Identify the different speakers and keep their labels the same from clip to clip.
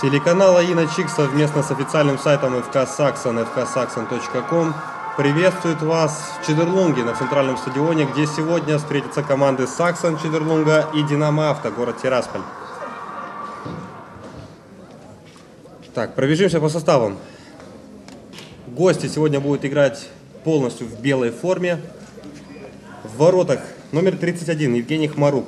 Speaker 1: Телеканал Аина Чик совместно с официальным сайтом FK Saxon, fksaxon.com приветствует вас в Чедерлунге на центральном стадионе, где сегодня встретятся команды Саксон Чедерлунга и Динамо Авто, город Тирасполь. Так, пробежимся по составам. Гости сегодня будут играть полностью в белой форме. В воротах номер 31 Евгений Хмарук.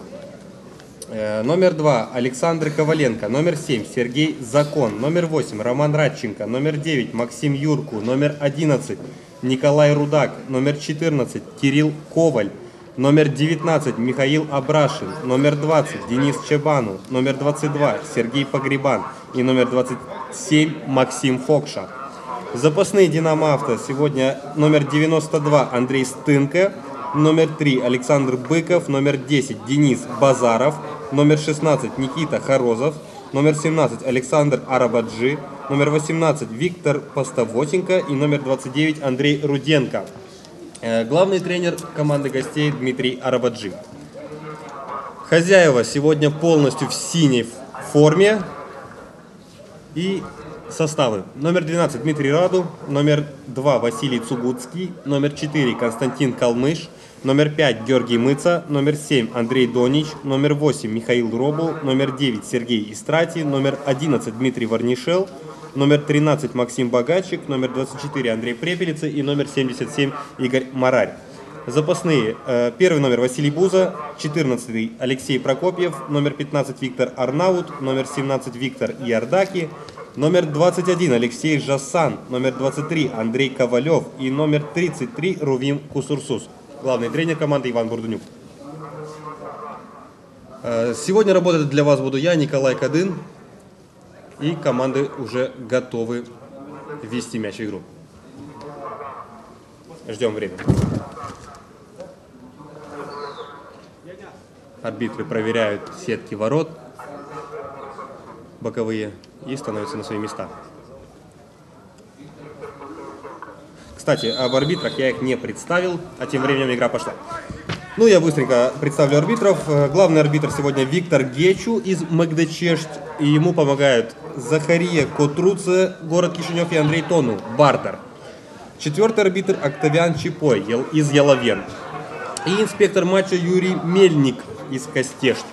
Speaker 1: Э, номер 2 Александр Коваленко. Номер 7 Сергей Закон. Номер 8 Роман Радченко. Номер 9 Максим Юрку. Номер 11 Николай Рудак. Номер 14 Кирилл Коваль. Номер 19 Михаил Абрашин. Номер 20 Денис Чебану. Номер 22 Сергей Погребан. И номер 27 Максим Фокша. Запасные Динамо Авто. Сегодня номер 92 Андрей Стынко. Номер 3 Александр Быков. Номер 10 Денис Базаров номер 16 Никита Хорозов, номер 17 Александр Арабаджи, номер 18 Виктор Постовотенко и номер 29 Андрей Руденко. Э, главный тренер команды гостей Дмитрий Арабаджи. Хозяева сегодня полностью в синей форме и составы. Номер 12 Дмитрий Раду, номер 2 Василий Цугутский, номер 4 Константин Калмыш, номер 5 Георгий Мыца, номер 7 Андрей Донич, номер 8 Михаил Робу, номер 9 Сергей Истрати, номер 11 Дмитрий Варнишел, номер 13 Максим Богачик, номер 24 Андрей Препелица. И номер 77 Игорь Марарь. Запасные. Э, первый номер Василий Буза, 14 Алексей Прокопьев, номер 15 Виктор Арнаут, номер 17 Виктор Иордаки, номер 21 Алексей Жасан, номер 23 Андрей Ковалев. И номер 33 Рувим Кусурсус главный тренер команды Иван Бурдунюк. Э, сегодня работать для вас буду я, Николай Кадын. И команды уже готовы ввести мяч в игру. Ждем время. Арбитры проверяют сетки ворот боковые и становятся на свои места. Кстати, об арбитрах я их не представил, а тем временем игра пошла. Ну, я быстренько представлю арбитров. Э, главный арбитр сегодня Виктор Гечу из Магдечешт. И ему помогают Захария Котруце, город Кишинев, и Андрей Тону, Бартер. Четвертый арбитр Октавиан Чипой из Яловен. И инспектор матча Юрий Мельник из Костешт.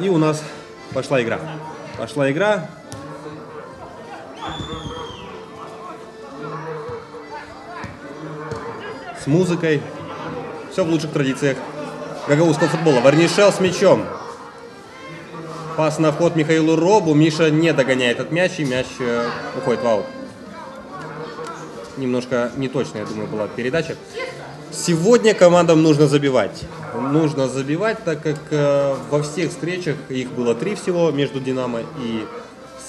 Speaker 1: И у нас пошла игра. Пошла игра. С музыкой. Все в лучших традициях гагаузского футбола. Варнишел с мячом. Пас на вход Михаилу Робу. Миша не догоняет этот мяч, и мяч э, уходит в аут. Немножко неточная, я думаю, была передача. Сегодня командам нужно забивать. Нужно забивать, так как э, во всех встречах, их было три всего между Динамо и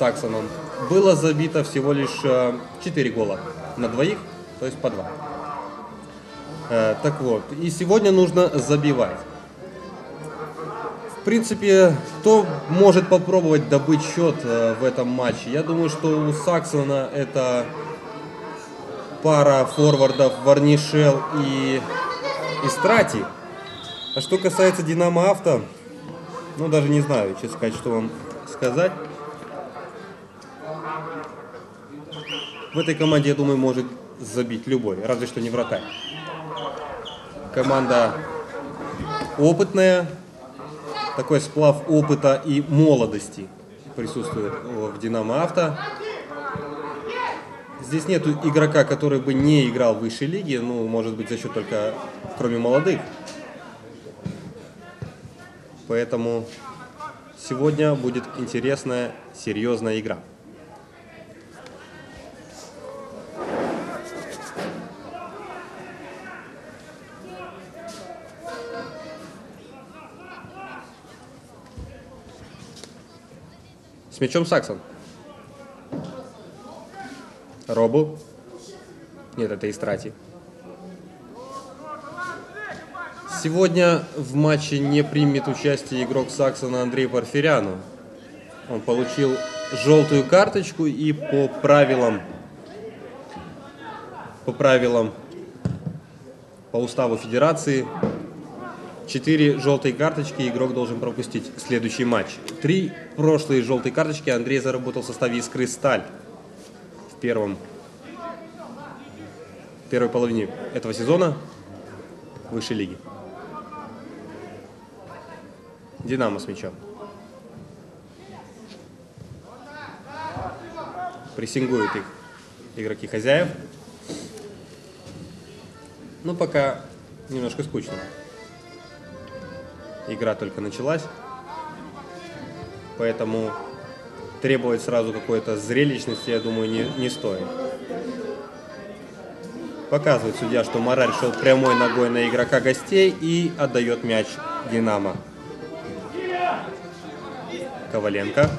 Speaker 1: Саксоном, было забито всего лишь э, 4 гола на двоих, то есть по два. Э, так вот, и сегодня нужно забивать. В принципе, кто может попробовать добыть счет э, в этом матче? Я думаю, что у Саксона это пара форвардов Варнишел и Истрати. А что касается Динамо Авто, ну даже не знаю, честно сказать, что вам сказать. В этой команде, я думаю, может забить любой, разве что не вратарь команда опытная, такой сплав опыта и молодости присутствует в Динамо Авто. Здесь нет игрока, который бы не играл в высшей лиге, ну, может быть, за счет только, кроме молодых. Поэтому сегодня будет интересная, серьезная игра. Мячом Саксон. Робу. Нет, это Истрати. Сегодня в матче не примет участие игрок Саксона Андрей Порфиряну. Он получил желтую карточку и по правилам, по правилам, по уставу Федерации Четыре желтые карточки игрок должен пропустить следующий матч. Три прошлые желтые карточки Андрей заработал в составе Искры Сталь в первом первой половине этого сезона высшей лиги. Динамо с мячом. Прессингуют их игроки хозяев. Ну, пока немножко скучно. Игра только началась. Поэтому требовать сразу какой-то зрелищности, я думаю, не, не стоит. Показывает судья, что Мораль шел прямой ногой на игрока гостей и отдает мяч Динамо. Коваленко.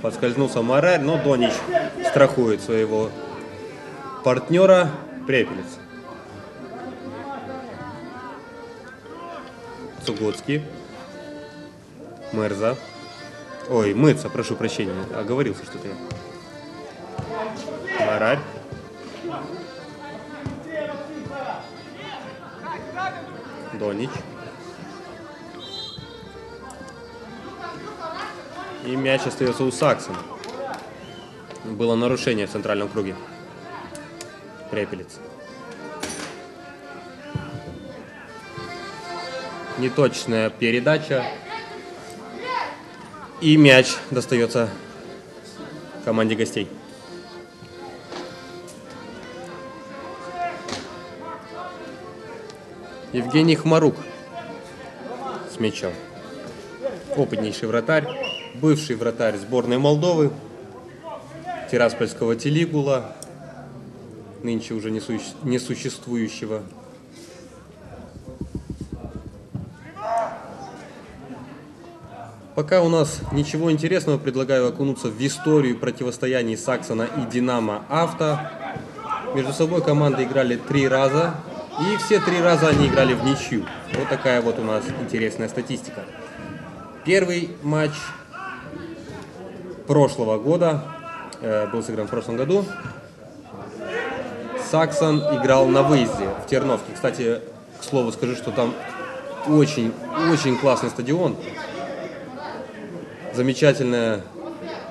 Speaker 1: Подскользнулся Мораль, но Донич страхует своего партнера Препелец. Сугоцкий. Мерза. Ой, мыться, прошу прощения. Оговорился что-то я. Мораль. Донич. И мяч остается у Саксона. Было нарушение в центральном круге. Препелец. Неточная передача. И мяч достается команде гостей. Евгений Хмарук с мячом. Опытнейший вратарь, бывший вратарь сборной Молдовы, Тираспольского Телигула, нынче уже несуществующего. Пока у нас ничего интересного, предлагаю окунуться в историю противостояний Саксона и Динамо Авто. Между собой команды играли три раза, и все три раза они играли в ничью. Вот такая вот у нас интересная статистика. Первый матч прошлого года, э, был сыгран в прошлом году. Саксон играл на выезде в Терновке. Кстати, к слову скажу, что там очень-очень классный стадион. Замечательное,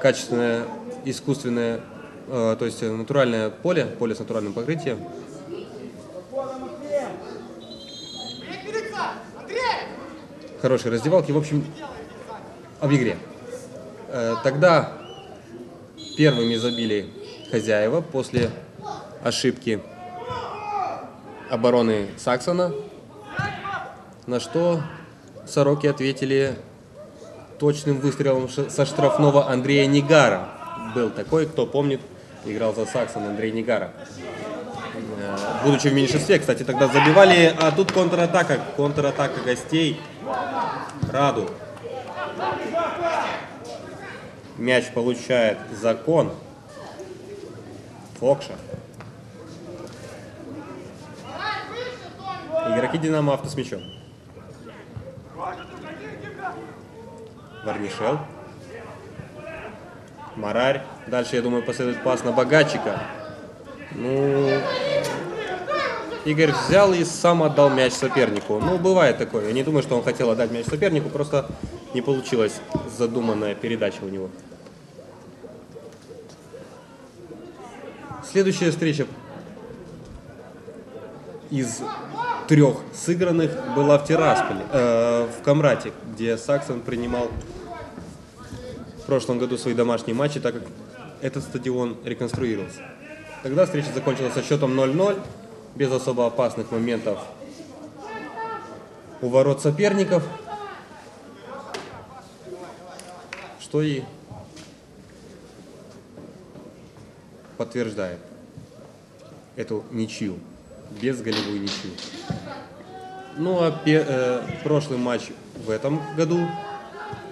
Speaker 1: качественное, искусственное, э, то есть натуральное поле, поле с натуральным покрытием. хорошие раздевалки. В общем, об игре. Э, тогда первыми забили хозяева после ошибки обороны Саксона, на что Сороки ответили точным выстрелом со штрафного Андрея Нигара. Был такой, кто помнит, играл за Саксон Андрей Нигара. Э, будучи в меньшинстве, кстати, тогда забивали, а тут контратака, контратака гостей – Раду. Мяч получает закон. Фокша. Игроки Динамо авто с мячом. Варнишел. Марарь. Дальше, я думаю, последует пас на Богатчика. Ну, Игорь взял и сам отдал мяч сопернику. Ну, бывает такое. Я не думаю, что он хотел отдать мяч сопернику, просто не получилась задуманная передача у него. Следующая встреча из трех сыгранных была в Тирасполе, э, в Камрате, где Саксон принимал в прошлом году свои домашние матчи, так как этот стадион реконструировался. Тогда встреча закончилась со счетом 0-0 без особо опасных моментов у ворот соперников, что и подтверждает эту ничью, без голевую ничью. Ну а пе- э, прошлый матч в этом году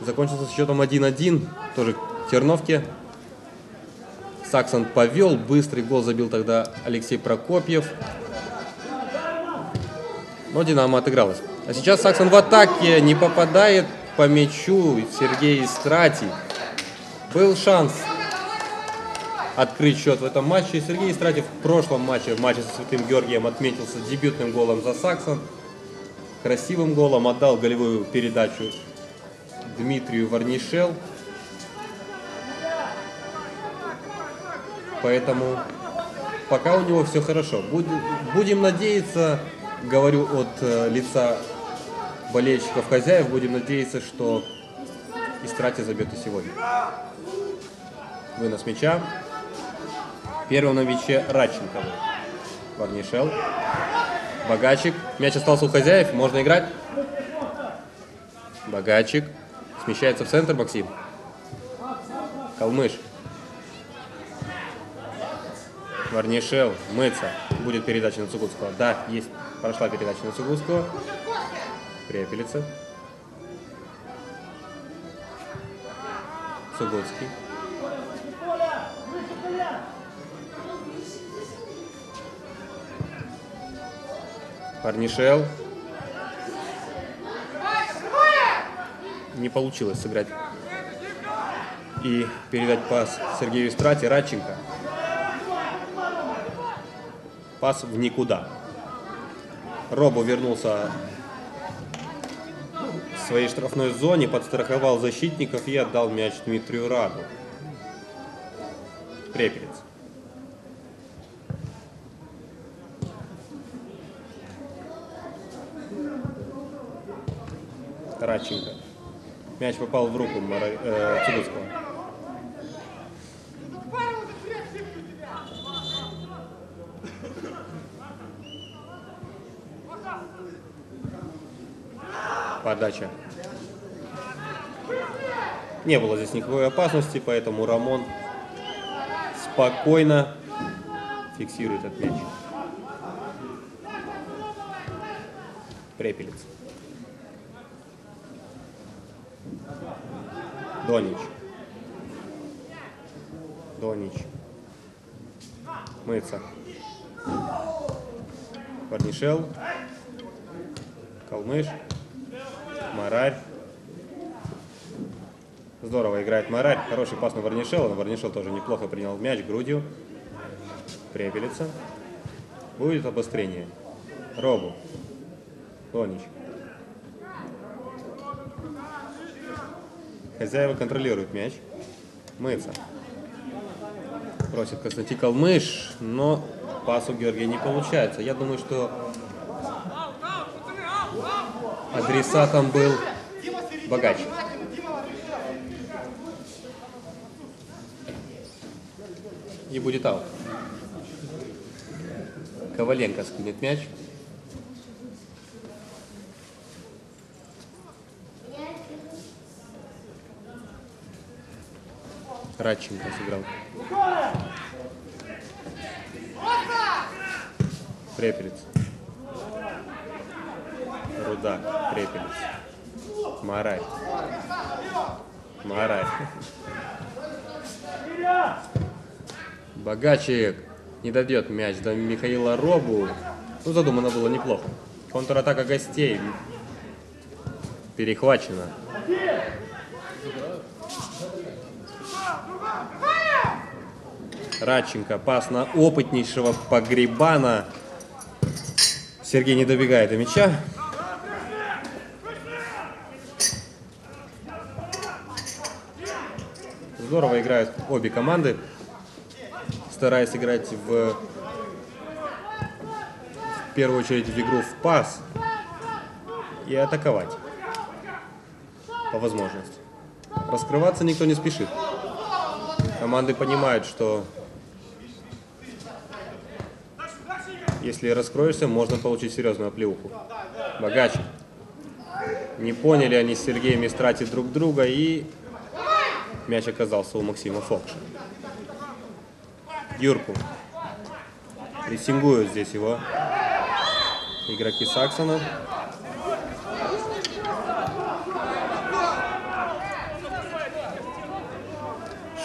Speaker 1: закончился с счетом 1-1, тоже в Терновке. Саксон повел, быстрый гол забил тогда Алексей Прокопьев но Динамо отыгралась. А сейчас Саксон в атаке не попадает по мячу Сергей Истрати. Был шанс открыть счет в этом матче. Сергей Истратив в прошлом матче, в матче со Святым Георгием, отметился дебютным голом за Саксон. Красивым голом отдал голевую передачу Дмитрию Варнишел. Поэтому пока у него все хорошо. Будем, надеяться, говорю от э, лица болельщиков хозяев, будем надеяться, что Истрати забьет и сегодня. Вынос мяча. Первым на мяче Радченко. Варнишел. Богачик. Мяч остался у хозяев. Можно играть. Богачик. Смещается в центр Максим. Калмыш. Варнишел. Мыться. Будет передача на Цугутского. Да, есть. Прошла передача на Цугутского. Препелица. Сугутский. Парнишел. Не получилось сыграть и передать пас Сергею Страте Радченко. Пас в никуда. Робо вернулся в своей штрафной зоне, подстраховал защитников и отдал мяч Дмитрию Раду. Препелец. Радченко. Мяч попал в руку Мара... э, Цугутского. Подача. Не было здесь никакой опасности, поэтому Рамон спокойно фиксирует этот мяч. Препелец. Донич. Донич. Мыться. Парнишел. Калмыш. Марарь. Здорово играет Марарь. Хороший пас на Варнишела. Но Варнишел тоже неплохо принял мяч грудью. Препелица. Будет обострение. Робу. Донич. Хозяева контролируют мяч. Мыться. Просит Константин Калмыш, но пас у Георгия не получается. Я думаю, что адресатом был богач. И будет аут. Коваленко скинет мяч. Радченко сыграл. Препелец. Рудак. Препелец. Марай. Марай. Богачик не дойдет мяч до Михаила Робу. Ну, задумано было неплохо. Контратака гостей перехвачена. Радченко, пас на опытнейшего Погребана. Сергей не добегает до мяча. Здорово играют обе команды, стараясь играть в, в первую очередь в игру в пас и атаковать по возможности. Раскрываться никто не спешит. Команды понимают, что если раскроешься, можно получить серьезную оплеуху. Богаче. Не поняли они с Сергеем Истрати друг друга, и мяч оказался у Максима Фокша. Юрку. Прессингуют здесь его игроки Саксона.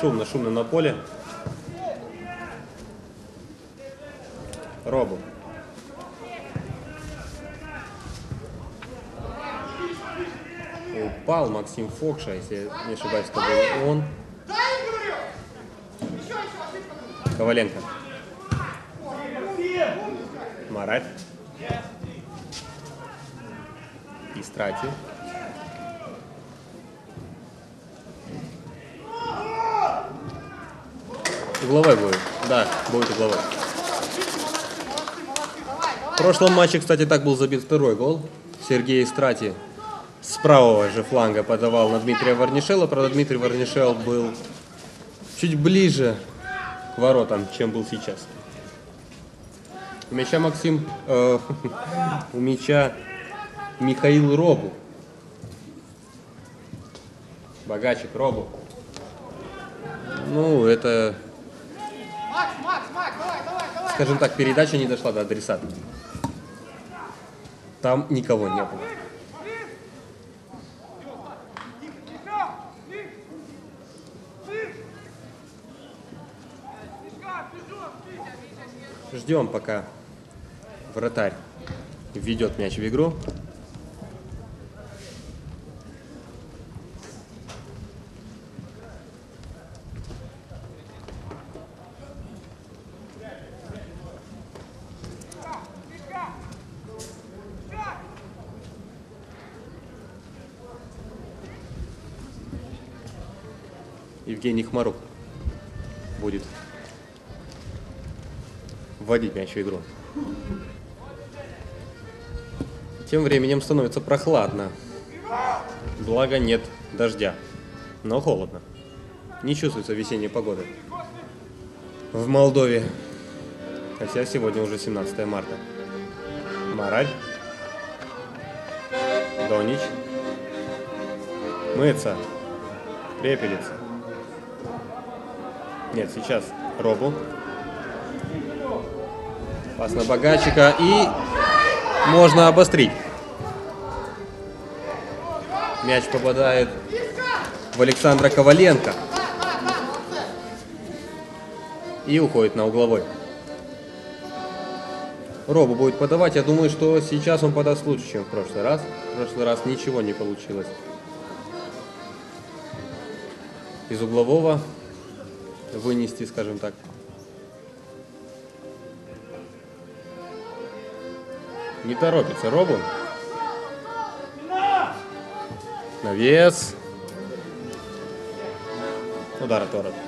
Speaker 1: Шумно, шумно на поле. Робу. Упал Максим Фокша, если не ошибаюсь, это был он. Коваленко. Марат. Страти. Угловой будет. Да, будет угловой. В прошлом матче, кстати, так был забит второй гол. Сергей Страти с правого же фланга подавал на Дмитрия Варнишела. Правда, Дмитрий Варнишел был чуть ближе к воротам, чем был сейчас. У мяча Максим, э, у мяча Михаил Робу. Богачик Робу. Ну, это,
Speaker 2: Макс, Макс, Макс, давай, давай, давай.
Speaker 1: Скажем так, передача не дошла до адресата. Там никого не было. Ждем, пока вратарь введет мяч в игру. Евгений Хмарук будет вводить мяч в игру. Тем временем становится прохладно. Благо нет дождя, но холодно. Не чувствуется весенней погоды. В Молдове. Хотя сегодня уже 17 марта. Мараль. Донич. Мыца. Препелец. Нет, сейчас Робу. Пас на Богачика и можно обострить. Мяч попадает в Александра Коваленко. И уходит на угловой. Робу будет подавать. Я думаю, что сейчас он подаст лучше, чем в прошлый раз. В прошлый раз ничего не получилось. Из углового вынести, скажем так. Не торопится Робу. Навес. Удар от.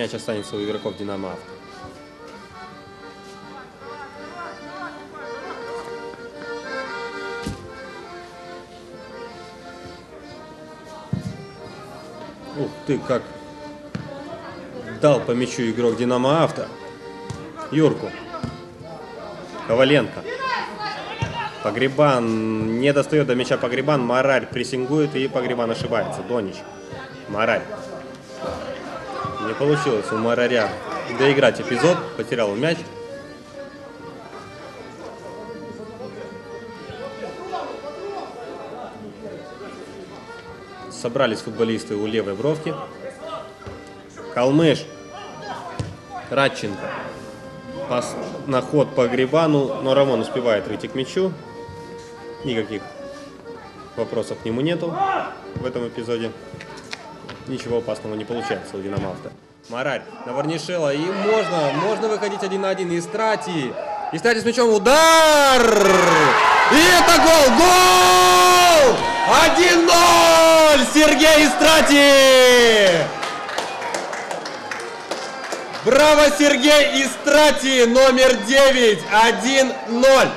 Speaker 1: Мяч останется у игроков Динамо Авто. Ух ты, как дал по мячу игрок Динамо Авто. Юрку. Коваленко. Погребан не достает до мяча Погребан. Мораль прессингует и Погребан ошибается. Донич. Мораль. Не получилось у Мараря доиграть эпизод. Потерял мяч. Собрались футболисты у левой бровки. Калмыш. Радченко. Пас на ход по Грибану, но Рамон успевает выйти к мячу. Никаких вопросов к нему нету в этом эпизоде. Ничего опасного не получается у Динамавта. Мораль на Варнишела. И можно, можно выходить один на один. Истрати. Истрати с мячом. Удар! И это гол! Гол! 1-0! Сергей Истрати! Браво, Сергей Истрати, номер 9, 1-0.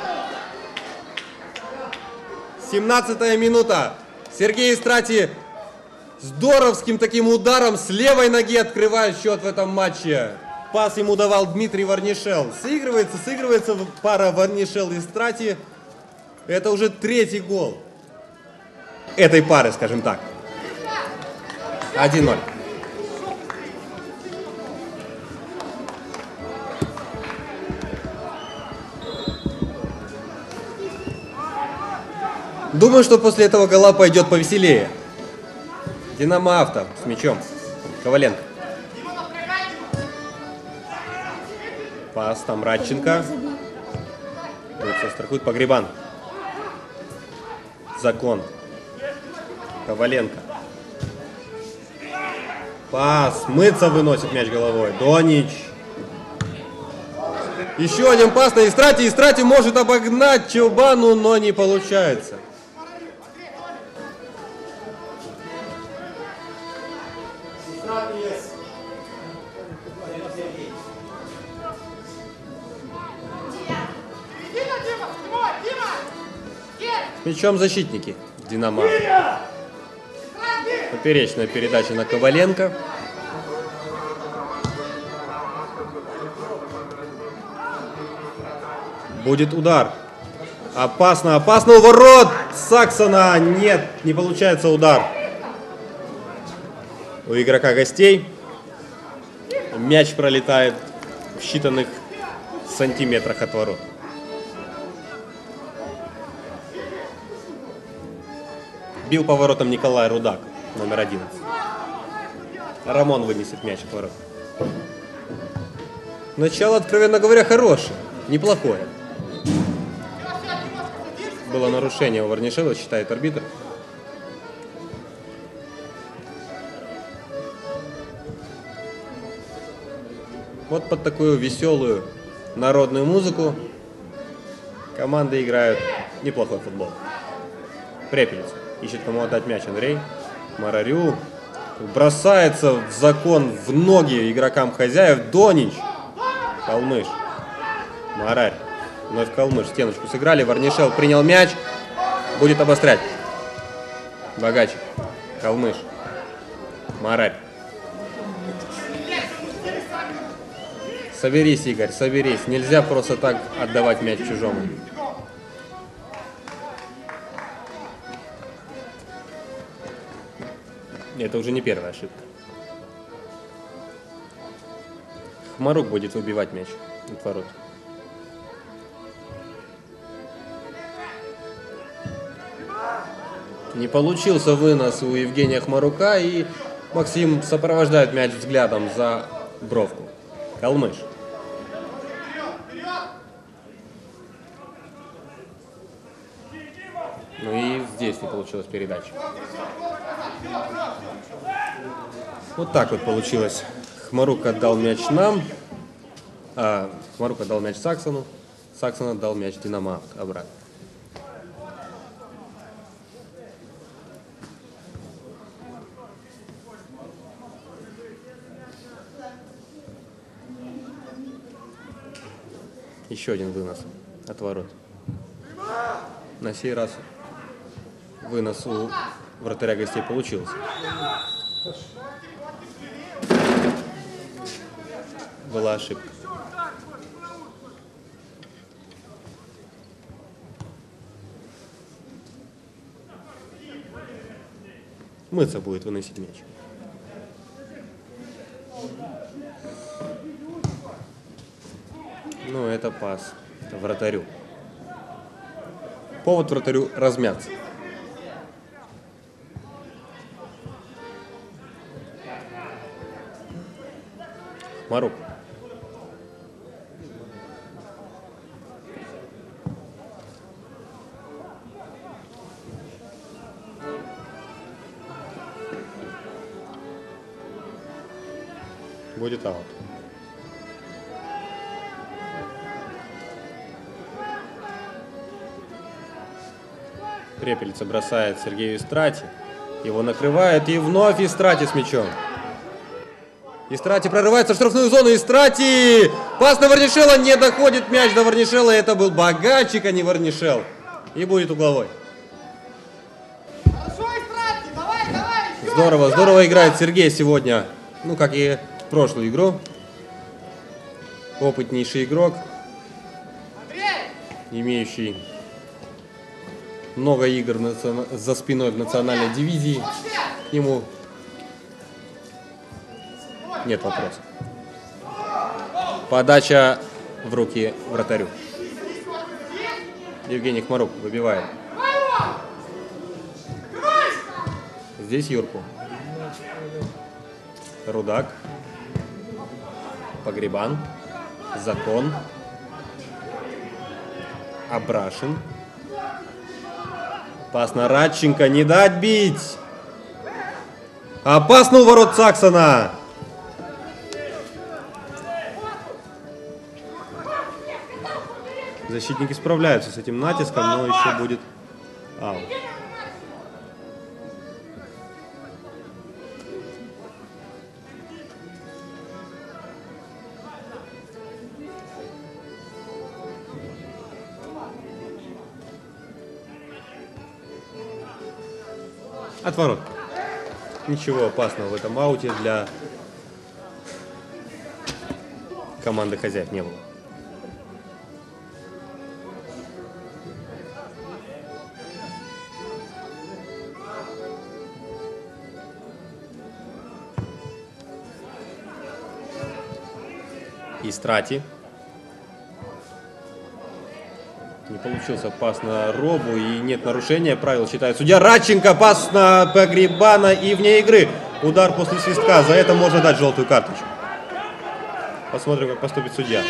Speaker 1: 17 минута. Сергей Истрати здоровским таким ударом с левой ноги открывает счет в этом матче. Пас ему давал Дмитрий Варнишел. Сыгрывается, сыгрывается пара Варнишел и Страти. Это уже третий гол этой пары, скажем так. 1-0. Думаю, что после этого гола пойдет повеселее. Динамо Авто с мячом. Коваленко. Пас там Радченко. Троица страхует Погребан. Закон. Коваленко. Пас. Мыться выносит мяч головой. Донич. Еще один пас на Истрате. Истрате может обогнать Чубану, но не получается. Мячом защитники. Динамо. Поперечная передача на Коваленко. Будет удар. Опасно, опасно у ворот Саксона. Нет, не получается удар. У игрока гостей мяч пролетает в считанных сантиметрах от ворот. Бил по воротам Николай Рудак, номер 11. Рамон вынесет мяч от ворот. Начало, откровенно говоря, хорошее, неплохое. Было нарушение у Варнишева, считает арбитр. Вот под такую веселую народную музыку команды играют неплохой футбол. Препелец. Ищет кому отдать мяч Андрей. Марарю. Бросается в закон в ноги игрокам хозяев. Донич. Калмыш. Марарь. Вновь Калмыш. Стеночку сыграли. Варнишел принял мяч. Будет обострять. Богаче. Калмыш. Марарь. Соберись, Игорь, соберись. Нельзя просто так отдавать мяч чужому. Это уже не первая ошибка. Хмарук будет выбивать мяч от ворот. Не получился вынос у Евгения Хмарука, и Максим сопровождает мяч взглядом за бровку. Калмыш. Ну и здесь не получилась передача. Вот так вот получилось. Хмарук отдал мяч нам, а Хмарук отдал мяч Саксону, Саксон отдал мяч Динамо обратно. Еще один вынос от ворот. На сей раз вынос у вратаря гостей получился. Была ошибка. Мыться будет выносить мяч. Ну, это пас вратарю. Повод вратарю размяться. Марук. Будет аут. Препельца бросает Сергею Истрати. Его накрывает и вновь Истрати с мячом. Истрати прорывается в штрафную зону. Истрати! Пас на Варнишела. Не доходит мяч до Варнишела. Это был Богачик, а не Варнишел. И будет угловой.
Speaker 2: Хорошо, Истратки! Давай, давай! еще!
Speaker 1: Здорово, здорово играет Сергей сегодня. Ну, как и в прошлую игру. Опытнейший игрок,
Speaker 2: Андрей!
Speaker 1: имеющий много игр за спиной в национальной дивизии. К нему нет вопросов. Подача в руки вратарю. Евгений Хмарук выбивает. Здесь Юрку. Рудак. Погребан. Закон. Абрашин. Пас на Радченко, не дать бить! Опасно у ворот Саксона! Защитники справляются с этим натиском, но еще будет аут. Отворот. Ничего опасного в этом ауте для команды хозяев не было. Истрати. Не получился пас на Робу и нет нарушения правил, считает судья. Радченко, пас на Погребана и вне игры. Удар после свистка. За это можно дать желтую карточку. Посмотрим, как поступит судья.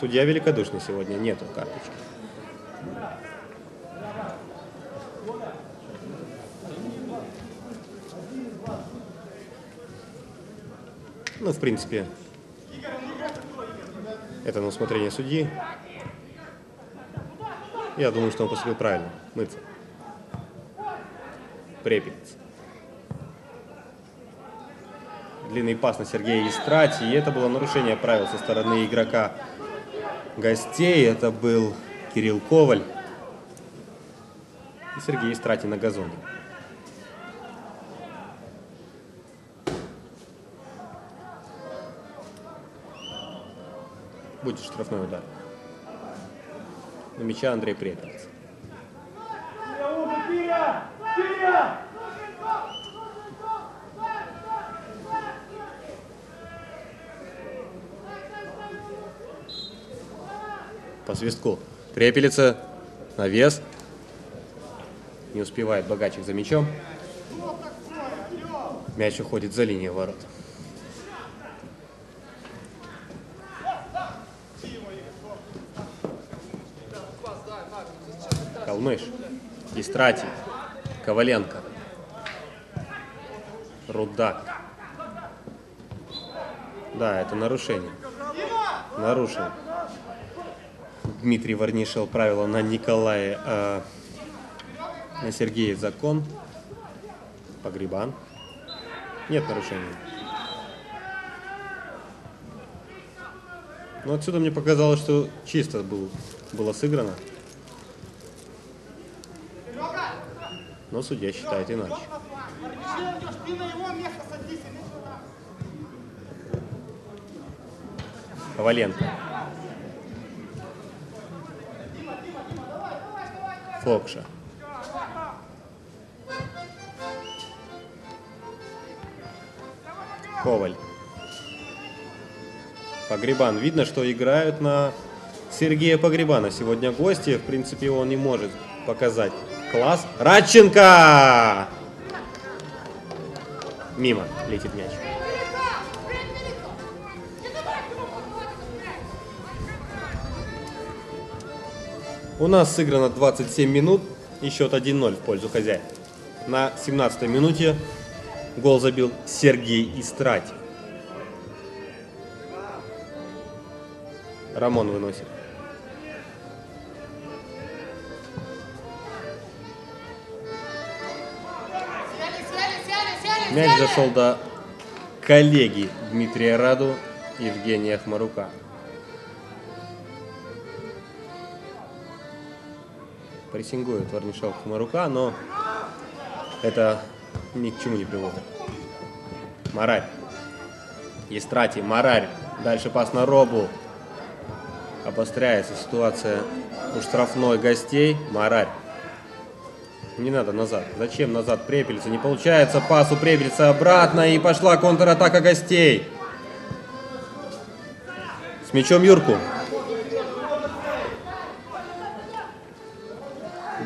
Speaker 1: Судья великодушный сегодня, нету карточки. Ну, в принципе, это на усмотрение судьи. Я думаю, что он поступил правильно. Мыться. Препелец. Длинный пас на Сергея Истрати. И это было нарушение правил со стороны игрока гостей. Это был Кирилл Коваль. И Сергей Истрати на газоне. Будет штрафной удар. На мяча Андрей Препелец. По свистку. Препелица на вес. Не успевает Богачик за мячом. Мяч уходит за линию ворот. Калмыш, Истрати, Коваленко, Рудак. Да, это нарушение. Нарушил. Дмитрий Варнишел правила на Николае, э, на Сергея закон. Погребан. Нет нарушения. Но отсюда мне показалось, что чисто был, было сыграно. Но судья считает иначе. Коваленко. Фокша. Коваль. Погребан. Видно, что играют на Сергея Погребана. Сегодня гости. В принципе, он не может показать класс. Радченко! Мимо летит мяч. У нас сыграно 27 минут и счет 1-0 в пользу хозяев. На 17 минуте гол забил Сергей Истрати. Рамон выносит. Мяч зашел до коллеги Дмитрия Раду Евгения Хмарука. Прессингует Варнишов Хмарука, но это ни к чему не приводит. Марарь. Естрати, Марарь. Дальше пас на Робу. Обостряется ситуация у штрафной гостей. Марарь. Не надо назад. Зачем назад Препельца? Не получается пас у Препельца обратно и пошла контратака гостей. С мячом Юрку.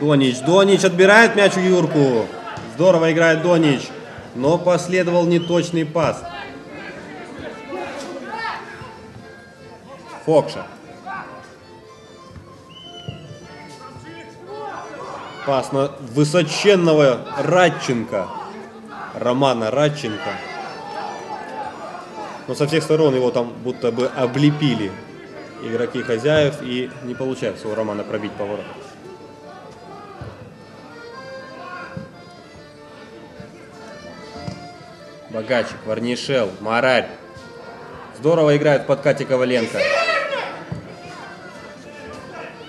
Speaker 1: Донич. Донич отбирает мяч у Юрку. Здорово играет Донич. Но последовал неточный пас. Фокша. Пас на высоченного Радченко. Романа Радченко. Но со всех сторон его там будто бы облепили игроки хозяев и не получается у Романа пробить поворот. Богачик, Варнишел, Мораль. Здорово играет в подкате Коваленко.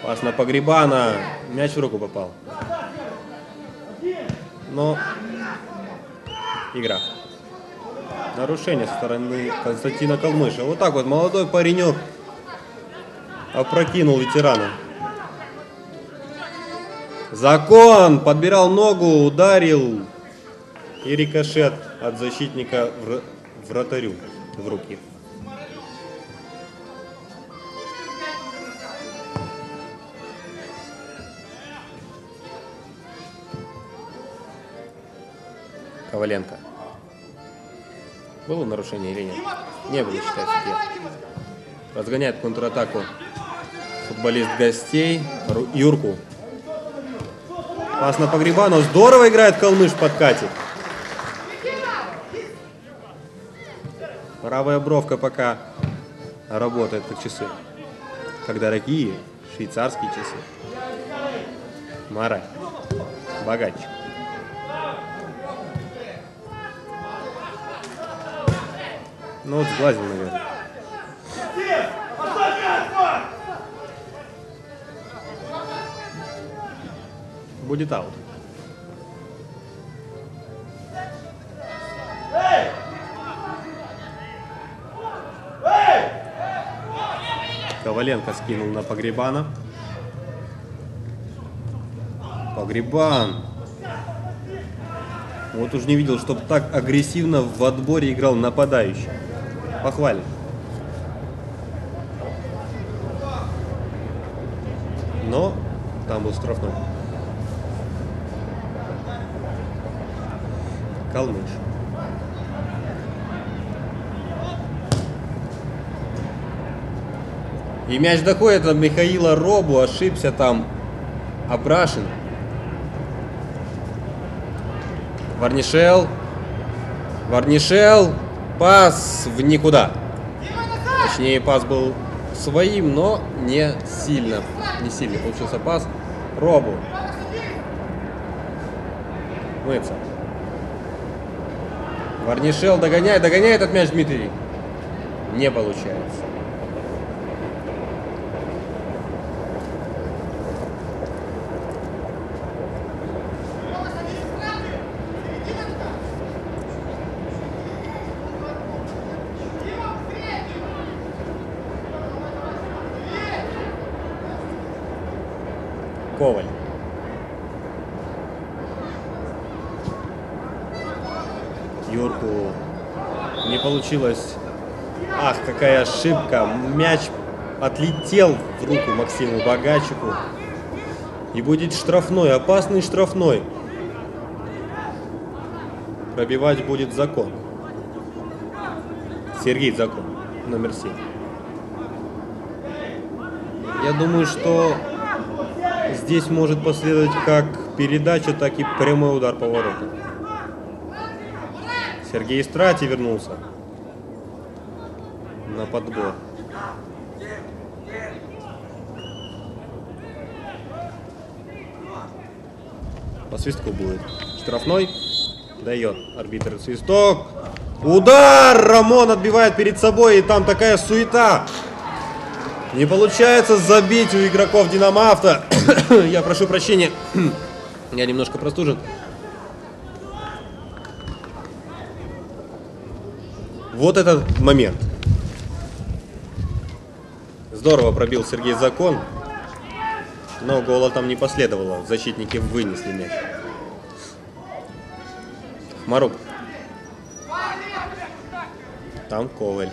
Speaker 1: Пас на Погребана. Мяч в руку попал. Но игра. Нарушение со стороны Константина Калмыша. Вот так вот молодой паренек опрокинул ветерана. Закон! Подбирал ногу, ударил. И рикошет от защитника вра- вратарю в руки. Коваленко. Было нарушение или нет? Не было, считаю, судья. Разгоняет контратаку футболист гостей Юрку. Пас на Погребану. Здорово играет Калмыш в подкате. Правая бровка пока работает как часы. Как дорогие швейцарские часы. Мара. Богатчик. Ну вот сглазил, наверное. Будет аут. Коваленко скинул на Погребана. Погребан. Вот уж не видел, чтобы так агрессивно в отборе играл нападающий. Похвально. Но там был штрафной. Калмыш. И мяч доходит до Михаила Робу, ошибся там Абрашин. Варнишел. Варнишел. Пас в никуда. Точнее, пас был своим, но не сильно. Не сильно получился пас. Робу. Мыться. Варнишел догоняет, догоняет этот мяч Дмитрий. Не получается. Коваль. Юрку не получилось. Ах, какая ошибка. Мяч отлетел в руку Максиму Богачику. И будет штрафной, опасный штрафной. Пробивать будет закон. Сергей Закон, номер 7. Я думаю, что здесь может последовать как передача, так и прямой удар по воротам. Сергей Страти вернулся на подбор. По свистку будет. Штрафной. Дает арбитр свисток. Удар! Рамон отбивает перед собой, и там такая суета. Не получается забить у игроков Динамавта. Я прошу прощения. Я немножко простужен. Вот этот момент. Здорово пробил Сергей Закон. Но гола там не последовало. Защитники вынесли мяч. Марук. Там Коваль.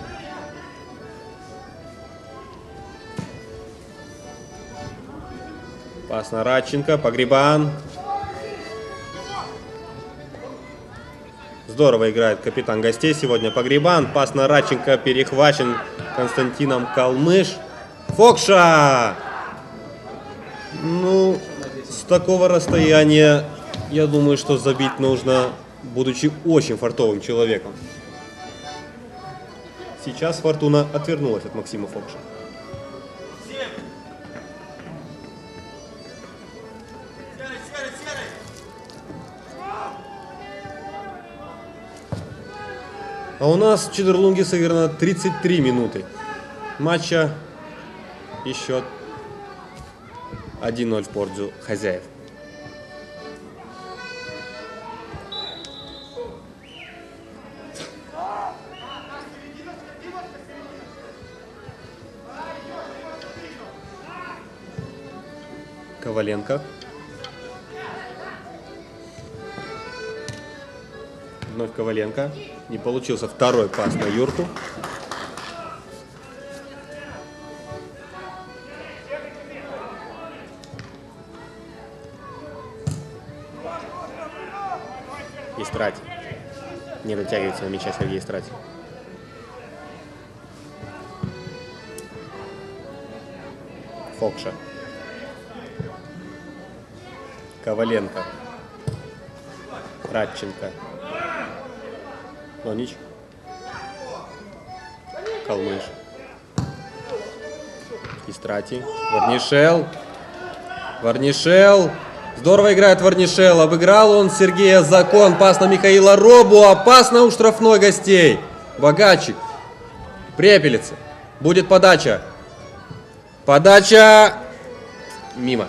Speaker 1: Пас на Радченко, Погребан. Здорово играет капитан гостей сегодня Погребан. Пас на Радченко перехвачен Константином Калмыш. Фокша! Ну, С такого расстояния, я думаю, что забить нужно, будучи очень фартовым человеком. Сейчас Фортуна отвернулась от Максима Фокша. А у нас в Чедерлунге сыграно 33 минуты. Матча и счет 1-0 в пользу хозяев. Коваленко. Вновь Коваленко. Не получился второй пас на Юрку. Истрать. Не дотягивается на мяча Сергей Истрать. Фокша. Коваленко. Радченко. Нонич. Калмыш. Истрати. Варнишел. Варнишел. Здорово играет Варнишел. Обыграл он Сергея Закон. Пас на Михаила Робу. Опасно у штрафной гостей. Богачик. Препелица. Будет подача. Подача. Мимо.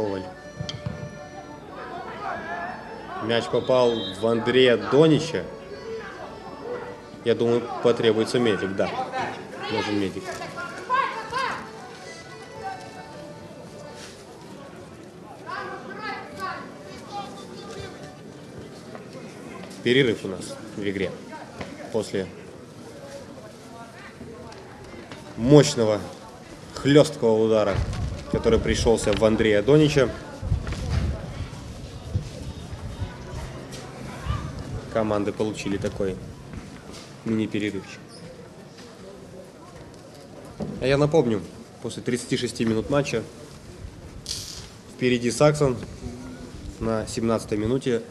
Speaker 1: Коваль. Мяч попал в Андрея Донича. Я думаю, потребуется медик, да. Нужен медик. Перерыв у нас в игре. После мощного, хлесткого удара, который пришелся в Андрея Донича. Команды получили такой мини-перерывчик. А я напомню, после 36 минут матча впереди Саксон на 17 минуте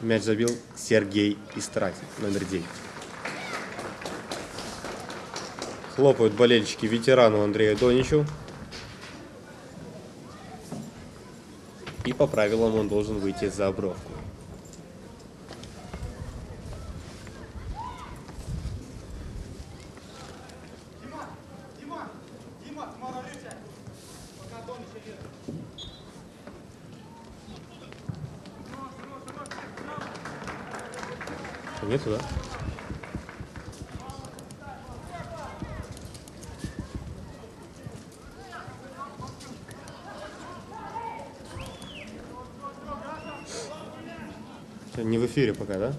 Speaker 1: Мяч забил Сергей Истрати, номер 9. Хлопают болельщики ветерану Андрею Доничу. По правилам он должен выйти за обровку.
Speaker 2: Дима, Дима, смотрите. Пока Донич идет.
Speaker 1: Нету, да? Не в эфире пока, да?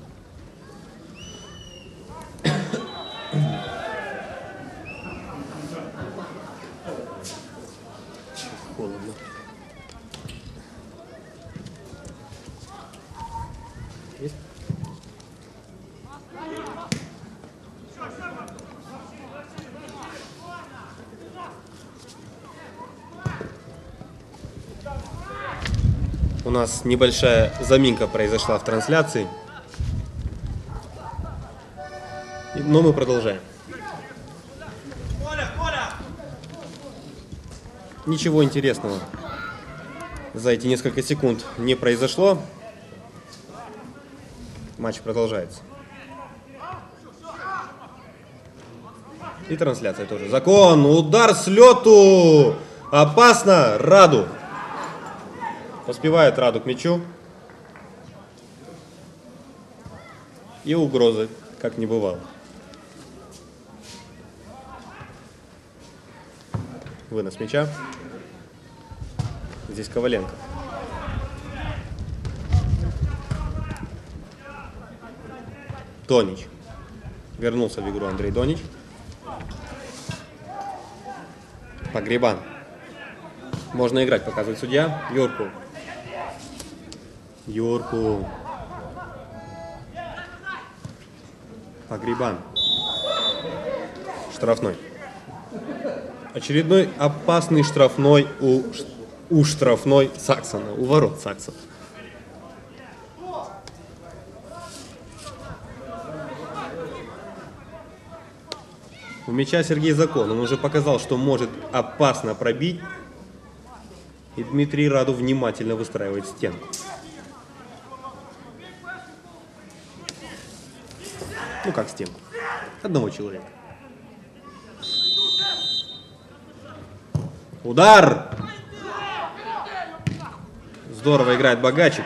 Speaker 1: Холодно. У нас небольшая заминка произошла в трансляции. Но мы продолжаем. Ничего интересного за эти несколько секунд не произошло. Матч продолжается. И трансляция тоже. Закон, удар с лету! Опасно! Раду! Поспевает Раду к мячу. И угрозы, как не бывало. Вынос мяча. Здесь Коваленко. Тонич. Вернулся в игру Андрей Донич. Погребан. Можно играть, показывает судья. Юрку. Юрку. Погребан. Штрафной. Очередной опасный штрафной у, у штрафной Саксона, у ворот Саксона. У мяча Сергей Закон. Он уже показал, что может опасно пробить. И Дмитрий Раду внимательно выстраивает стенку. Ну как стенку? Одного человека. Удар! Здорово играет Богачик.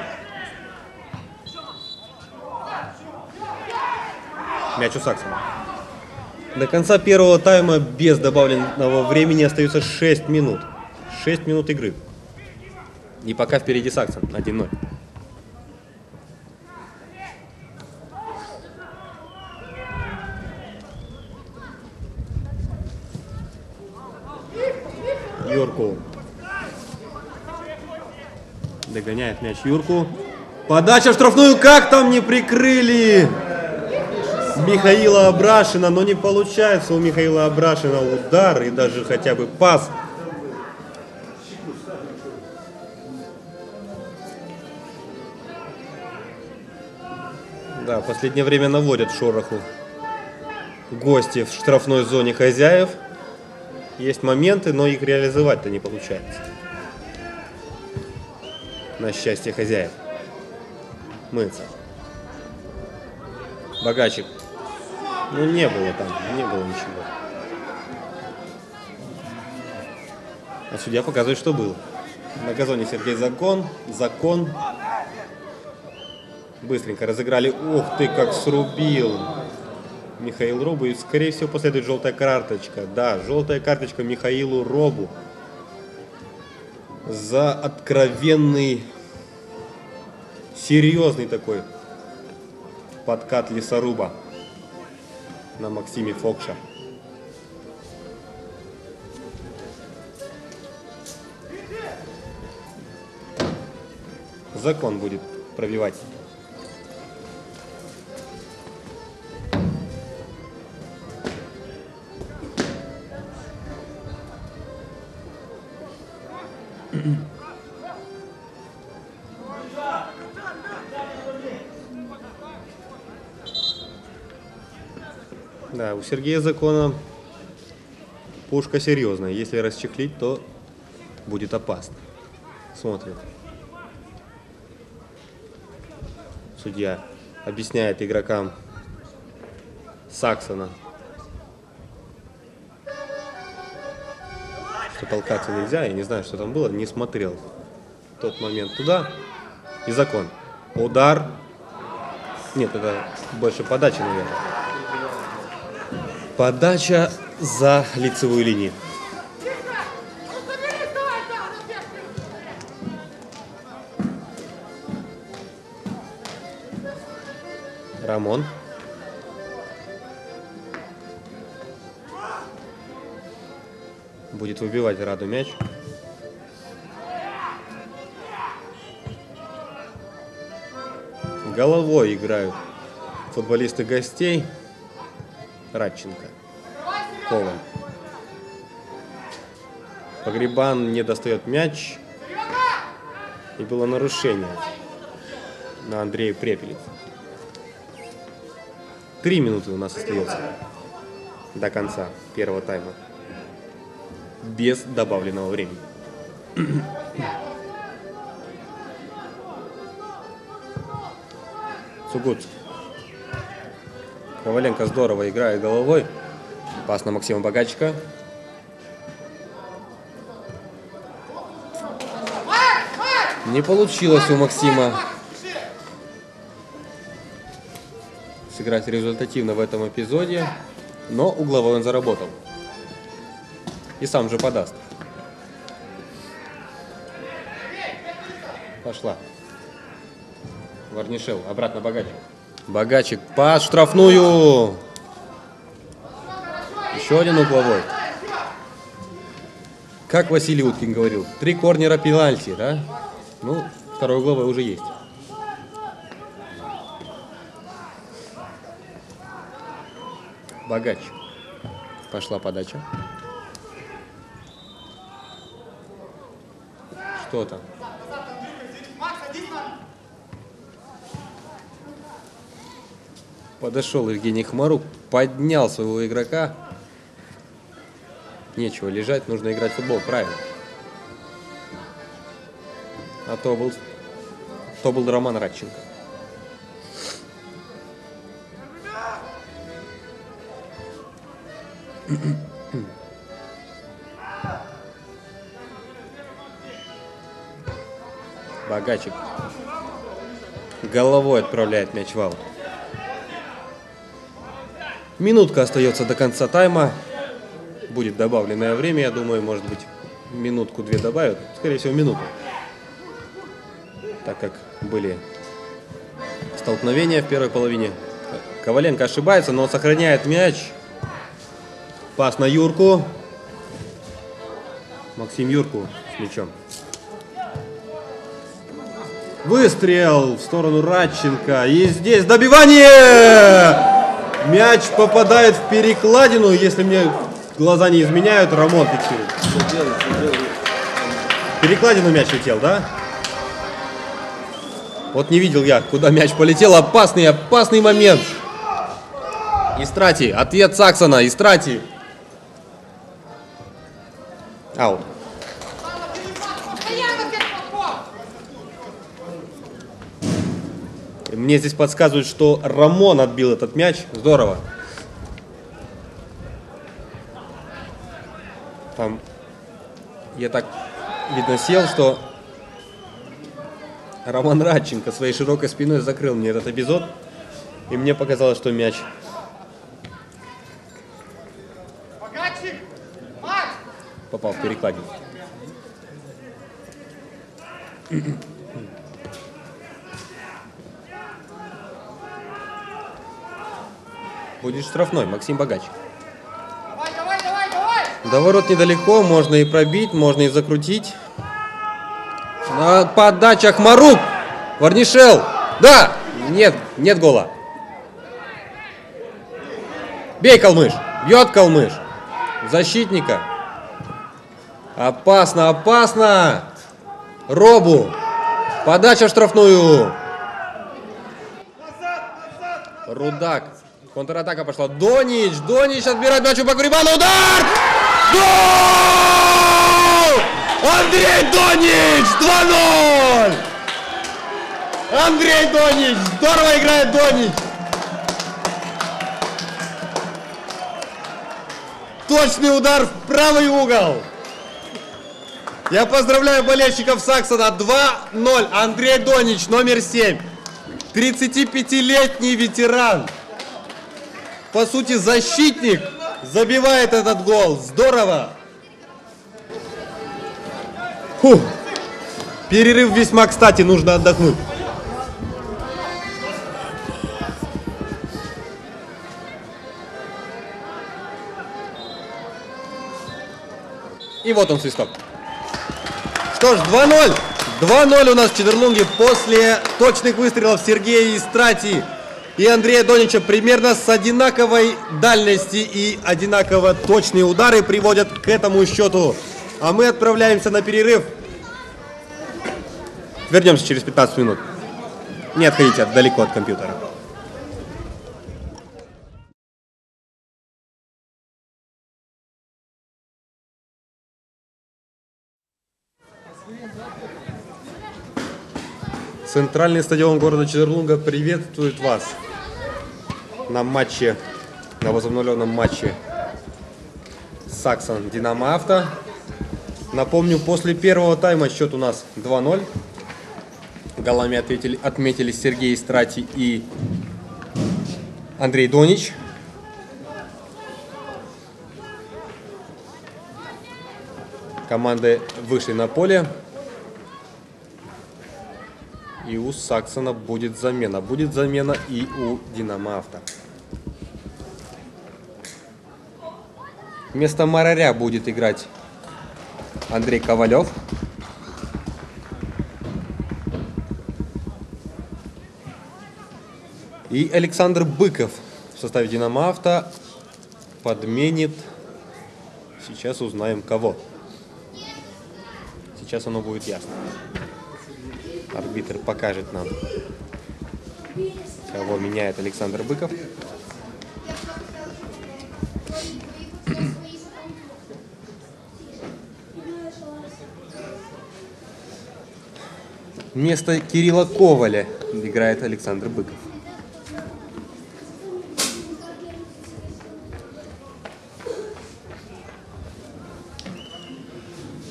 Speaker 1: Мяч у Саксона. До конца первого тайма без добавленного времени остается 6 минут. 6 минут игры. И пока впереди Саксон 1-0. Юрку. Догоняет мяч Юрку. Подача в штрафную. Как там не прикрыли? Михаила Абрашина, но не получается у Михаила Абрашина удар и даже хотя бы пас. Да, последнее время наводят шороху гости в штрафной зоне хозяев. Есть моменты, но их реализовать-то не получается. На счастье хозяев. Мыться. Богачик. Ну не было там, не было ничего. А судья показывает, что было. На газоне Сергей Закон. Закон. Быстренько разыграли. Ух ты, как срубил. Михаил Робу. И, скорее всего, последует желтая карточка. Да, желтая карточка Михаилу Робу. За откровенный, серьезный такой подкат лесоруба на Максиме Фокша. Закон будет пробивать. У Сергея Закона пушка серьезная. Если расчехлить, то будет опасно. Смотрим. Судья объясняет игрокам Саксона, что толкаться нельзя. Я не знаю, что там было, не смотрел в тот момент туда. И закон. Удар. Нет, это больше подача, наверное. Подача за лицевую линию. Рамон. Будет выбивать Раду мяч. Головой играют футболисты гостей. Радченко. Коваль. Погребан не достает мяч. И было нарушение на Андрея Препеле. Три минуты у нас остается до конца первого тайма. Без добавленного времени. Сугутский. Коваленко здорово играет головой. Пас на Максима Богачка. Не получилось у Максима сыграть результативно в этом эпизоде, но угловой он заработал. И сам же подаст. Пошла. Варнишел, обратно богатенько. Богачик под штрафную. Еще один угловой. Как Василий Уткин говорил, три корнера пенальти, да? Ну, второй угловой уже есть. Богач. Пошла подача. Что там?
Speaker 2: Макс, садись на...
Speaker 1: Подошел Евгений Хмарук, поднял своего игрока. Нечего лежать, нужно играть в футбол, правильно. А то был, то был Роман Радченко. Богачик головой отправляет мяч в аут. Минутка остается до конца тайма. Будет добавленное время, я думаю, может быть, минутку-две добавят. Скорее всего, минуту. Так как были столкновения в первой половине. Коваленко ошибается, но сохраняет мяч. Пас на Юрку. Максим Юрку с мячом. Выстрел в сторону Радченко. И здесь добивание! Мяч попадает в перекладину, если мне глаза не изменяют, Рамон фиксирует. Перекладину мяч летел, да? Вот не видел я, куда мяч полетел. Опасный, опасный момент. Истрати, ответ Саксона, Истрати. Аут.
Speaker 2: Постоянно как подбор!
Speaker 1: Мне здесь подсказывают, что Рамон отбил этот мяч. Здорово. Там я так видно сел, что Роман Радченко своей широкой спиной закрыл мне этот эпизод. И мне показалось, что мяч попал в перекладину. Будет штрафной, Максим Богач.
Speaker 2: Давай, давай, давай, давай!
Speaker 1: До ворот недалеко, можно и пробить, можно и закрутить. На подачах Марук! Варнишел! Да! Нет, нет гола. Бей, Калмыш! Бьет Калмыш! Защитника. Опасно, опасно! Робу! Подача штрафную! Рудак. Контратака пошла. Донич! Донич отбирает мяч у Багрибана. Удар! Гол! Андрей Донич! 2-0! Андрей Донич! Здорово играет Донич! Точный удар в правый угол! Я поздравляю болельщиков Саксона. 2-0. Андрей Донич, номер 7. 35-летний ветеран. По сути, защитник забивает этот гол. Здорово. Фух. Перерыв весьма кстати, нужно отдохнуть. И вот он свисток. Что ж, 2-0. 2-0 у нас в Чедерлунге после точных выстрелов Сергея Истрати и Андрея Донича примерно с одинаковой дальности и одинаково точные удары приводят к этому счету. А мы отправляемся на перерыв. Вернемся через 15 минут. Не отходите от- далеко от компьютера. Центральный стадион города Чедерлунга приветствует вас на матче, на возобновленном матче Саксон Динамо Авто. Напомню, после первого тайма счет у нас 2-0. Голами ответили, отметили Сергей Страти и Андрей Донич. Команды вышли на поле. И у Саксона будет замена. Будет замена и у Динамо Авто. Вместо Мараря будет играть Андрей Ковалев. И Александр Быков в составе Динамо Авто подменит. Сейчас узнаем кого. Сейчас оно будет ясно. Арбитр покажет нам, кого меняет Александр Быков. Вместо Кирилла Коваля играет Александр Быков.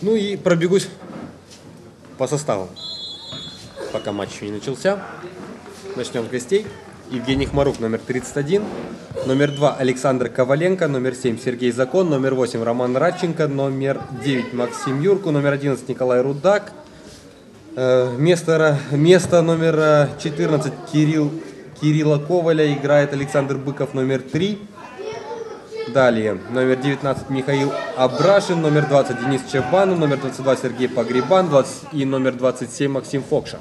Speaker 1: Ну и пробегусь по составу, пока матч еще не начался. Начнем с гостей. Евгений Хмарук, номер 31. Номер 2 Александр Коваленко. Номер 7 Сергей Закон. Номер 8 Роман Радченко. Номер 9 Максим Юрку. Номер 11 Николай Рудак. Э, Место, место номер э, 14 Кирилл, Кирилла Коваля играет Александр Быков номер 3. Далее, номер 19 Михаил Абрашин, номер 20 Денис Чебанов, номер 22 Сергей Погребан 20, и номер 27 Максим Фокша.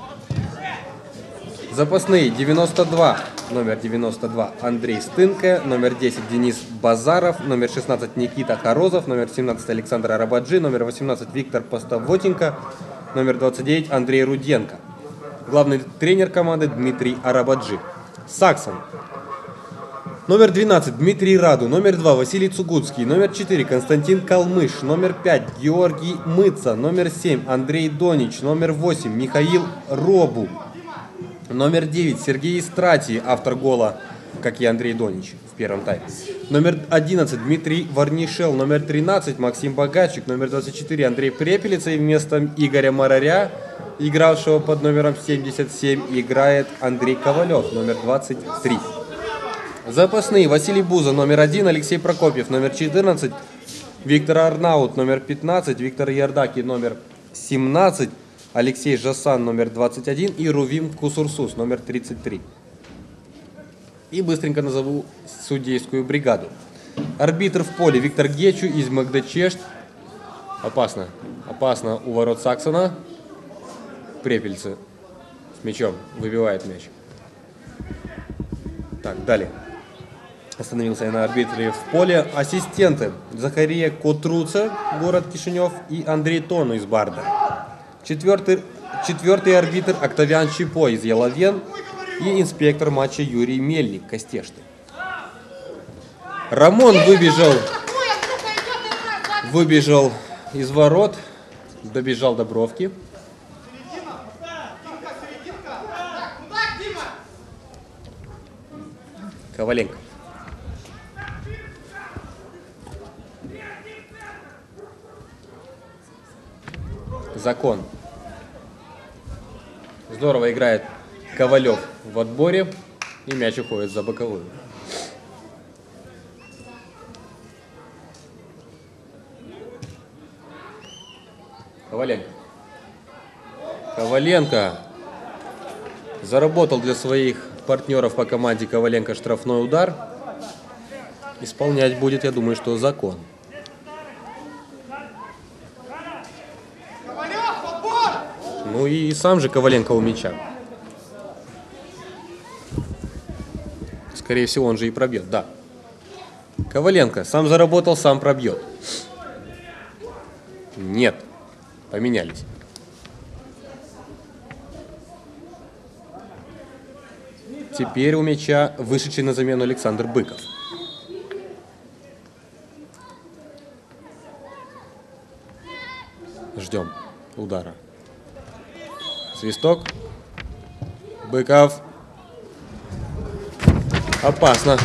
Speaker 1: Запасные 92, номер 92 Андрей Стынко, номер 10 Денис Базаров, номер 16 Никита Хорозов, номер 17 Александр Арабаджи, номер 18 Виктор Постовотенко, номер 29 Андрей Руденко. Главный тренер команды Дмитрий Арабаджи. Саксон. Номер 12 Дмитрий Раду, номер 2 Василий Цугутский, номер 4 Константин Калмыш, номер 5 Георгий Мыца, номер 7 Андрей Донич, номер 8 Михаил Робу, Номер 9 Сергей Истратий, автор гола, как и Андрей Донич в первом тайме. Номер 11 Дмитрий Варнишел. Номер 13 Максим Богачик. Номер 24 Андрей Препелица. И вместо Игоря Мараря, игравшего под номером 77, играет Андрей Ковалев, номер 23. Запасные. Василий Буза, номер 1, Алексей Прокопьев, номер 14, Виктор Арнаут, номер 15, Виктор Ярдаки, номер 17, Алексей Жасан, номер 21 и Рувим Кусурсус, номер 33. И быстренько назову судейскую бригаду. Арбитр в поле Виктор Гечу из Магдачешт. Опасно. Опасно у ворот Саксона. Препельцы с мячом выбивает мяч. Так, далее. Остановился я на арбитре в поле. Ассистенты. Захария Котруца, город Кишинев, и Андрей Тону из Барда. Четвертый, четвертый арбитр Октавиан Чипо из Яловен и инспектор матча Юрий Мельник, Костешты. Рамон выбежал, выбежал из ворот, добежал до бровки. Коваленко. Закон. Здорово играет Ковалев в отборе. И мяч уходит за боковую. Коваленко. Коваленко заработал для своих партнеров по команде Коваленко штрафной удар. Исполнять будет, я думаю, что закон.
Speaker 2: Ковалев, подбор.
Speaker 1: Ну и сам же Коваленко у мяча. Скорее всего, он же и пробьет, да. Коваленко сам заработал, сам пробьет. Нет. Поменялись. Теперь у мяча вышедший на замену Александр Быков. Ждем удара. Свисток. Быков. Опасно.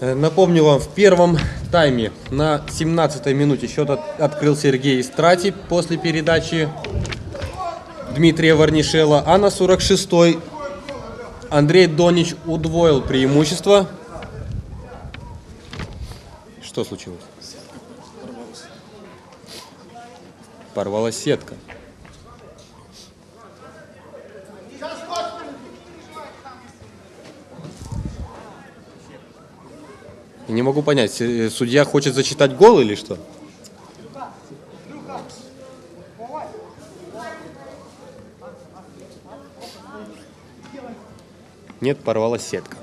Speaker 1: Э, Напомню вам, в первом тайме на 17-й минуте счет от- открыл Сергей Истрати после передачи Дмитрия Варнишела, а на 46-й Андрей Донич удвоил преимущество. Что случилось? Порвалась сетка. Не могу понять, э, судья хочет зачитать гол или что? Нет, порвалась сетка.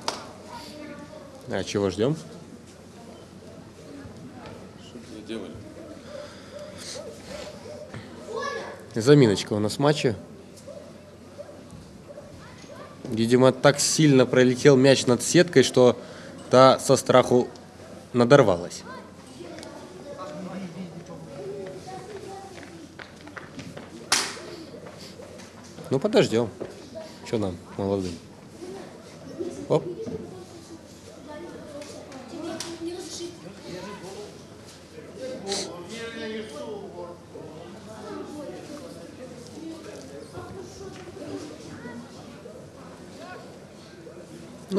Speaker 1: А чего ждем?
Speaker 3: делали?
Speaker 1: Заминочка у нас в матче. Видимо, так сильно пролетел мяч над сеткой, что та со страху надорвалась. Ну, подождем. Что нам, молодым?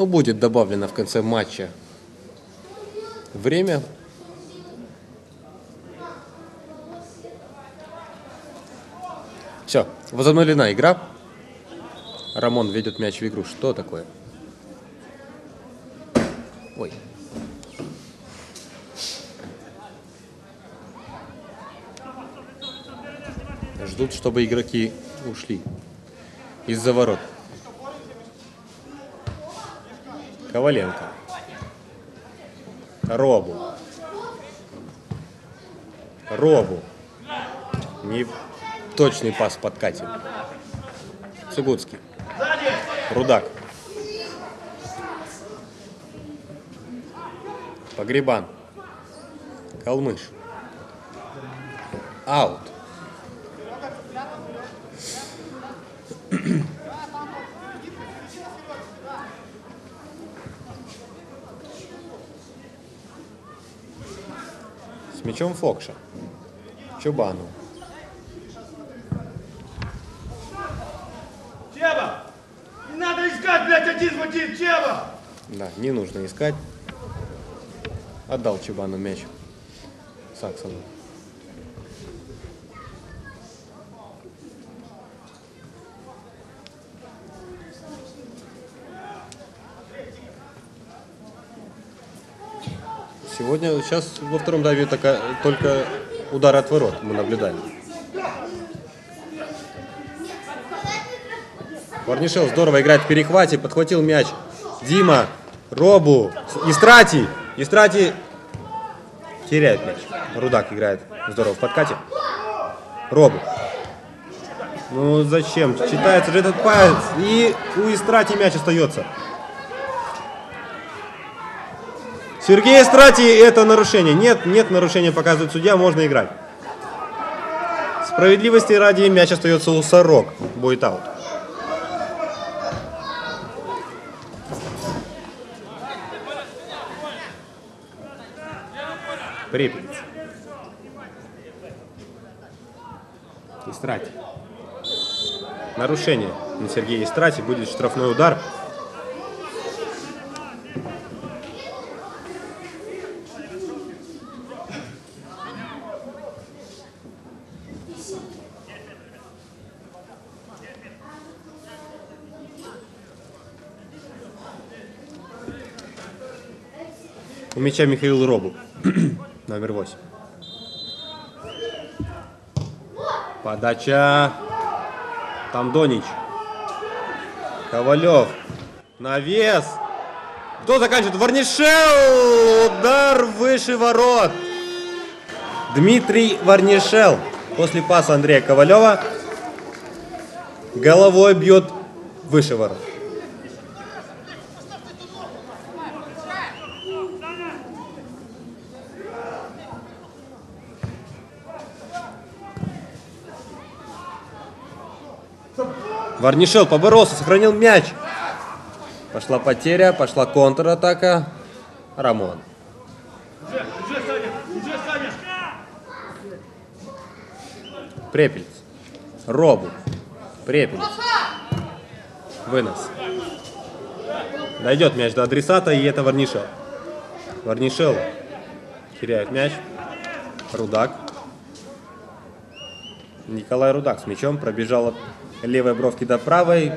Speaker 1: Ну, будет добавлено в конце матча время. Все, возобновлена игра. Рамон ведет мяч в игру. Что такое? Ой. Ждут, чтобы игроки ушли из-за ворот. Коваленко. Робу. Робу. Не точный пас в подкате. Сугутский. Рудак. Погребан. Калмыш. Аут. Мячом Фокша. Чубану.
Speaker 2: Чеба! Не надо искать, блядь, один в один, Чеба!
Speaker 1: Да, не нужно искать. Отдал Чубану мяч. Саксону. Сегодня, сейчас во втором даве только, только удар от ворот мы наблюдали. Варнишел здорово играет в перехвате, подхватил мяч. Дима, Робу, Истрати. Истрати теряет мяч. Рудак играет здорово в подкате. Робу. Ну зачем? Читается же этот палец. И у Истрати мяч остается. Сергей Истрати это нарушение. Нет, нет нарушения, показывает судья, можно играть. Справедливости ради мяч остается у Сорок. Будет аут. Припять. Истрати. Нарушение на Сергея Истрати. Будет штрафной удар. Мяча Михаил Робу. Номер 8. Подача. Там Донич. Ковалев. Навес. Кто заканчивает? Варнишел. Удар выше ворот. Дмитрий Варнишел. После паса Андрея Ковалева головой бьет выше ворот. Варнишел поборолся, сохранил мяч. Пошла потеря, пошла контратака. Рамон. Препелец. Робу. Препелец. Вынос. Дойдет мяч до адресата, и это Варнишел. Варнишел теряет мяч. Рудак. Николай Рудак с мячом пробежал левой бровки до правой.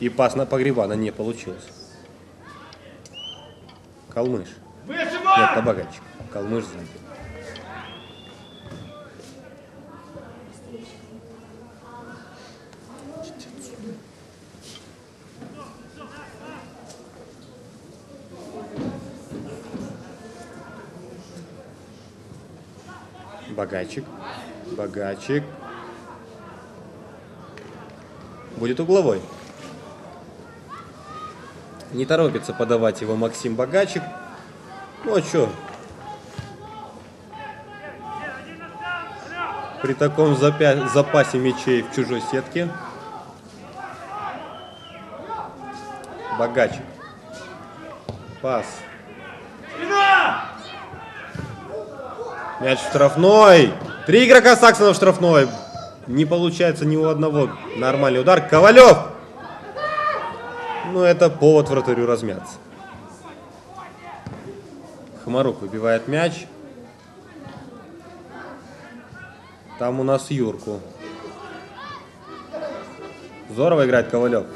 Speaker 1: И пас на Погребана не получилось. Калмыш. Нет, Табагачик. Калмыш сзади. Богачик. Богачик. Будет угловой. Не торопится подавать его Максим Богачик. Ну а что? При таком запя- запасе мячей в чужой сетке. Богачик. Пас. Мяч в штрафной. Три игрока Саксона в штрафной. Не получается ни у одного нормальный удар. Ковалев. Ну, это повод вратарю размяться. Хмарук выбивает мяч. Там у нас Юрку. Здорово играет Ковалев.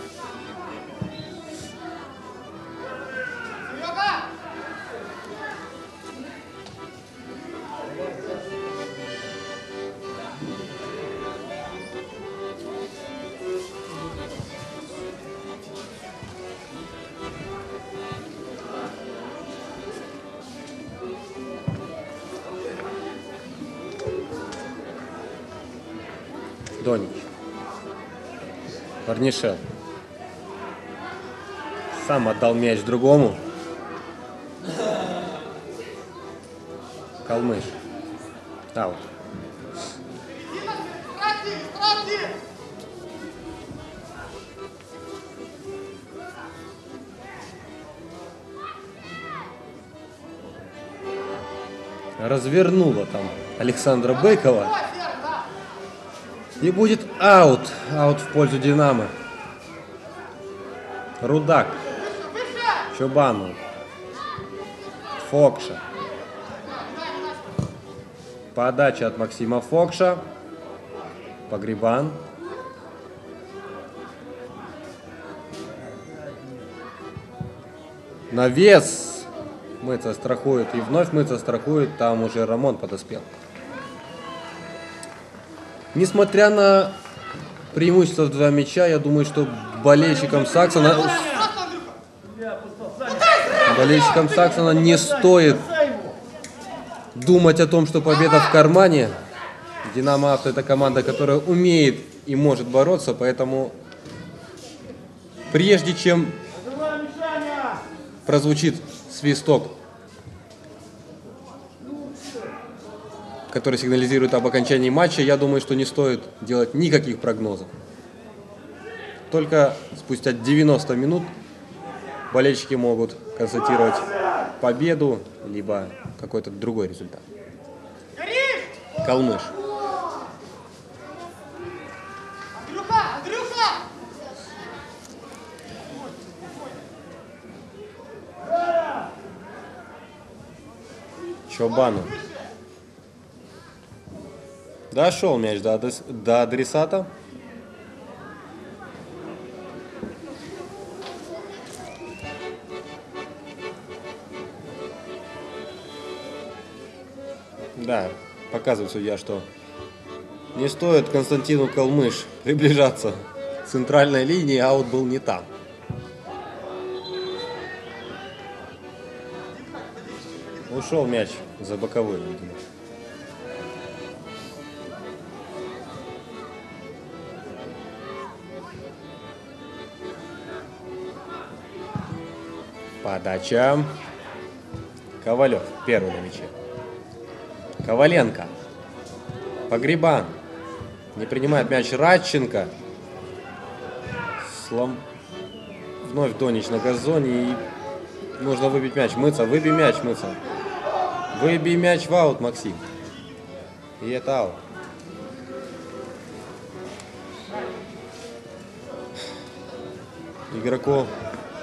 Speaker 1: Парнишел. Сам отдал мяч другому. Калмыш. Аут. Развернула там Александра Быкова. И будет аут. Аут в пользу Динамо. Рудак. Чубану. Фокша. Подача от Максима Фокша. Погребан. Навес. Мыца страхует. И вновь Мыца страхует. Там уже Рамон подоспел. Несмотря на преимущество в два мяча, я думаю, что болельщикам Саксона! Болельщикам Саксона не стоит думать о том, что победа в кармане. Динамо Авто это команда, которая умеет и может бороться, поэтому прежде чем прозвучит свисток, который сигнализирует об окончании матча, я думаю, что не стоит делать никаких прогнозов. Только спустя 90 минут болельщики могут констатировать победу, либо какой-то другой результат. Калмыш. Чобану. Дошел мяч до, адрес- до адресата. Да, показывает судья, что не стоит Константину Калмыш приближаться к центральной линии, аут был не там. Ушел мяч за боковой. видимо. Подача. Ковалев первый на мяче. Коваленко. Погребан. Не принимает мяч Радченко. Слом... Вновь Донич на газоне и нужно выбить мяч. Мыться, выбей мяч, мыться. Выбей мяч в аут, Максим. И это аут. Игроку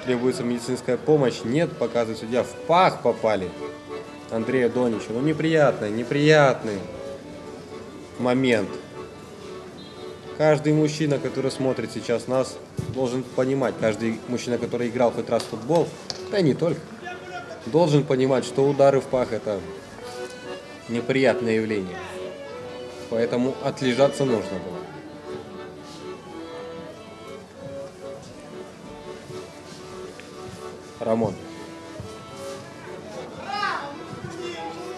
Speaker 1: Требуется медицинская помощь. Нет, показывает судья. В пах попали. Андрею Доничу. Ну, неприятный, неприятный момент. Каждый мужчина, который смотрит сейчас нас, должен понимать, каждый мужчина, который играл хоть раз в футбол, да и не только, должен понимать, что удары в пах это неприятное явление. Поэтому отлежаться нужно было. Рамон.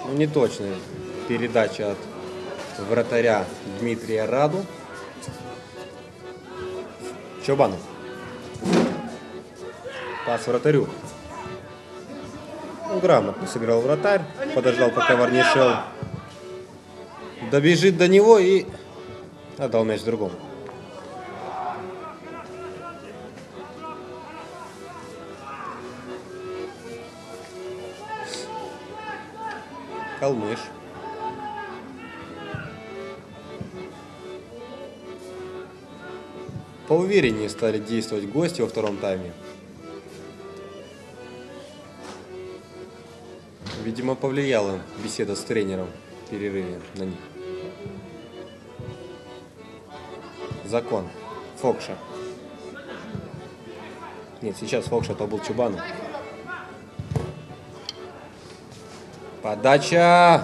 Speaker 1: Ну, не точная передача от вратаря Дмитрия Раду. Чобанов. Пас вратарю. Ну, грамотно сыграл вратарь. Подождал, пока Варнишел добежит до него и отдал мяч другому. Калмыш. Поувереннее стали действовать гости во втором тайме. Видимо, повлияла беседа с тренером перерыве на них. Закон. Фокша. Нет, сейчас Фокша то был Чубану. Подача.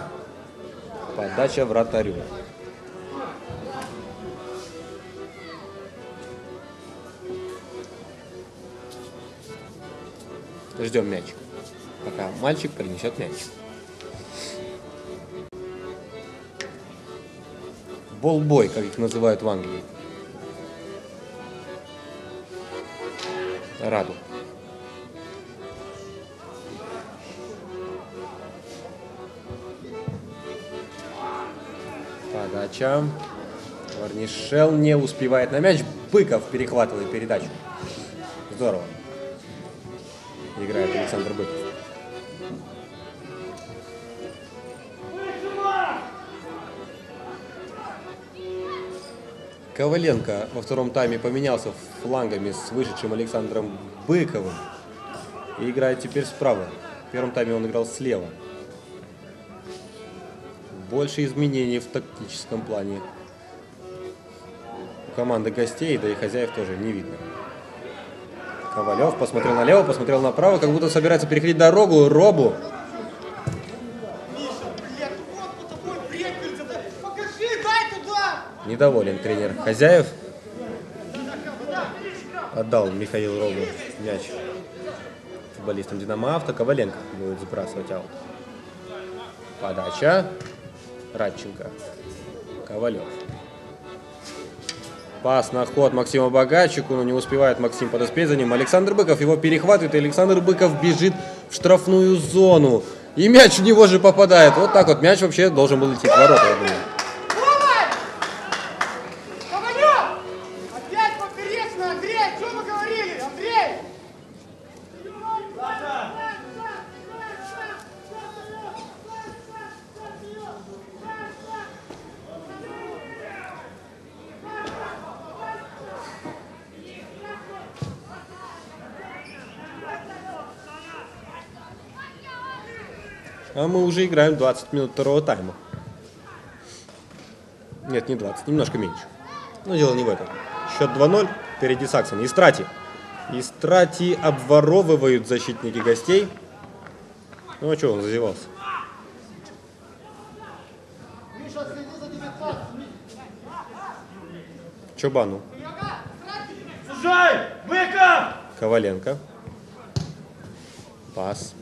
Speaker 1: Подача вратарю. Ждем мячик. Пока мальчик принесет мячик. Болбой, как их называют в Англии. Раду. Подача. Варнишел не успевает на мяч. Быков перехватывает передачу. Здорово. Играет Александр Быков. Коваленко во втором тайме поменялся флангами с вышедшим Александром Быковым и играет теперь справа. В первом тайме он играл слева. Больше изменений в тактическом плане. У команды гостей, да и хозяев тоже не видно. Ковалев посмотрел налево, посмотрел направо, как будто собирается переходить дорогу. Робу. Недоволен тренер хозяев. Отдал Михаил Робу мяч футболистам Динамо Авто. Коваленко будет сбрасывать аут. Подача. Радченко. Ковалев. Пас на ход Максима Богачику, но не успевает Максим подоспеть за ним. Александр Быков его перехватывает, и Александр Быков бежит в штрафную зону. И мяч в него же попадает. Вот так вот. Мяч вообще должен был лететь в ворота, я думаю.
Speaker 2: Давай! Ковалев! Опять поперечно, Андрей! Что мы говорили, Андрей?
Speaker 1: А мы уже играем 20 минут второго тайма. Нет, не 20, немножко меньше. Но дело не в этом. Счет 2-0, впереди Саксон. Истрати. Истрати обворовывают защитники гостей. Ну а что он зазевался?
Speaker 2: Миша, следи за 19.
Speaker 1: Чобану. Коваленко. Пас.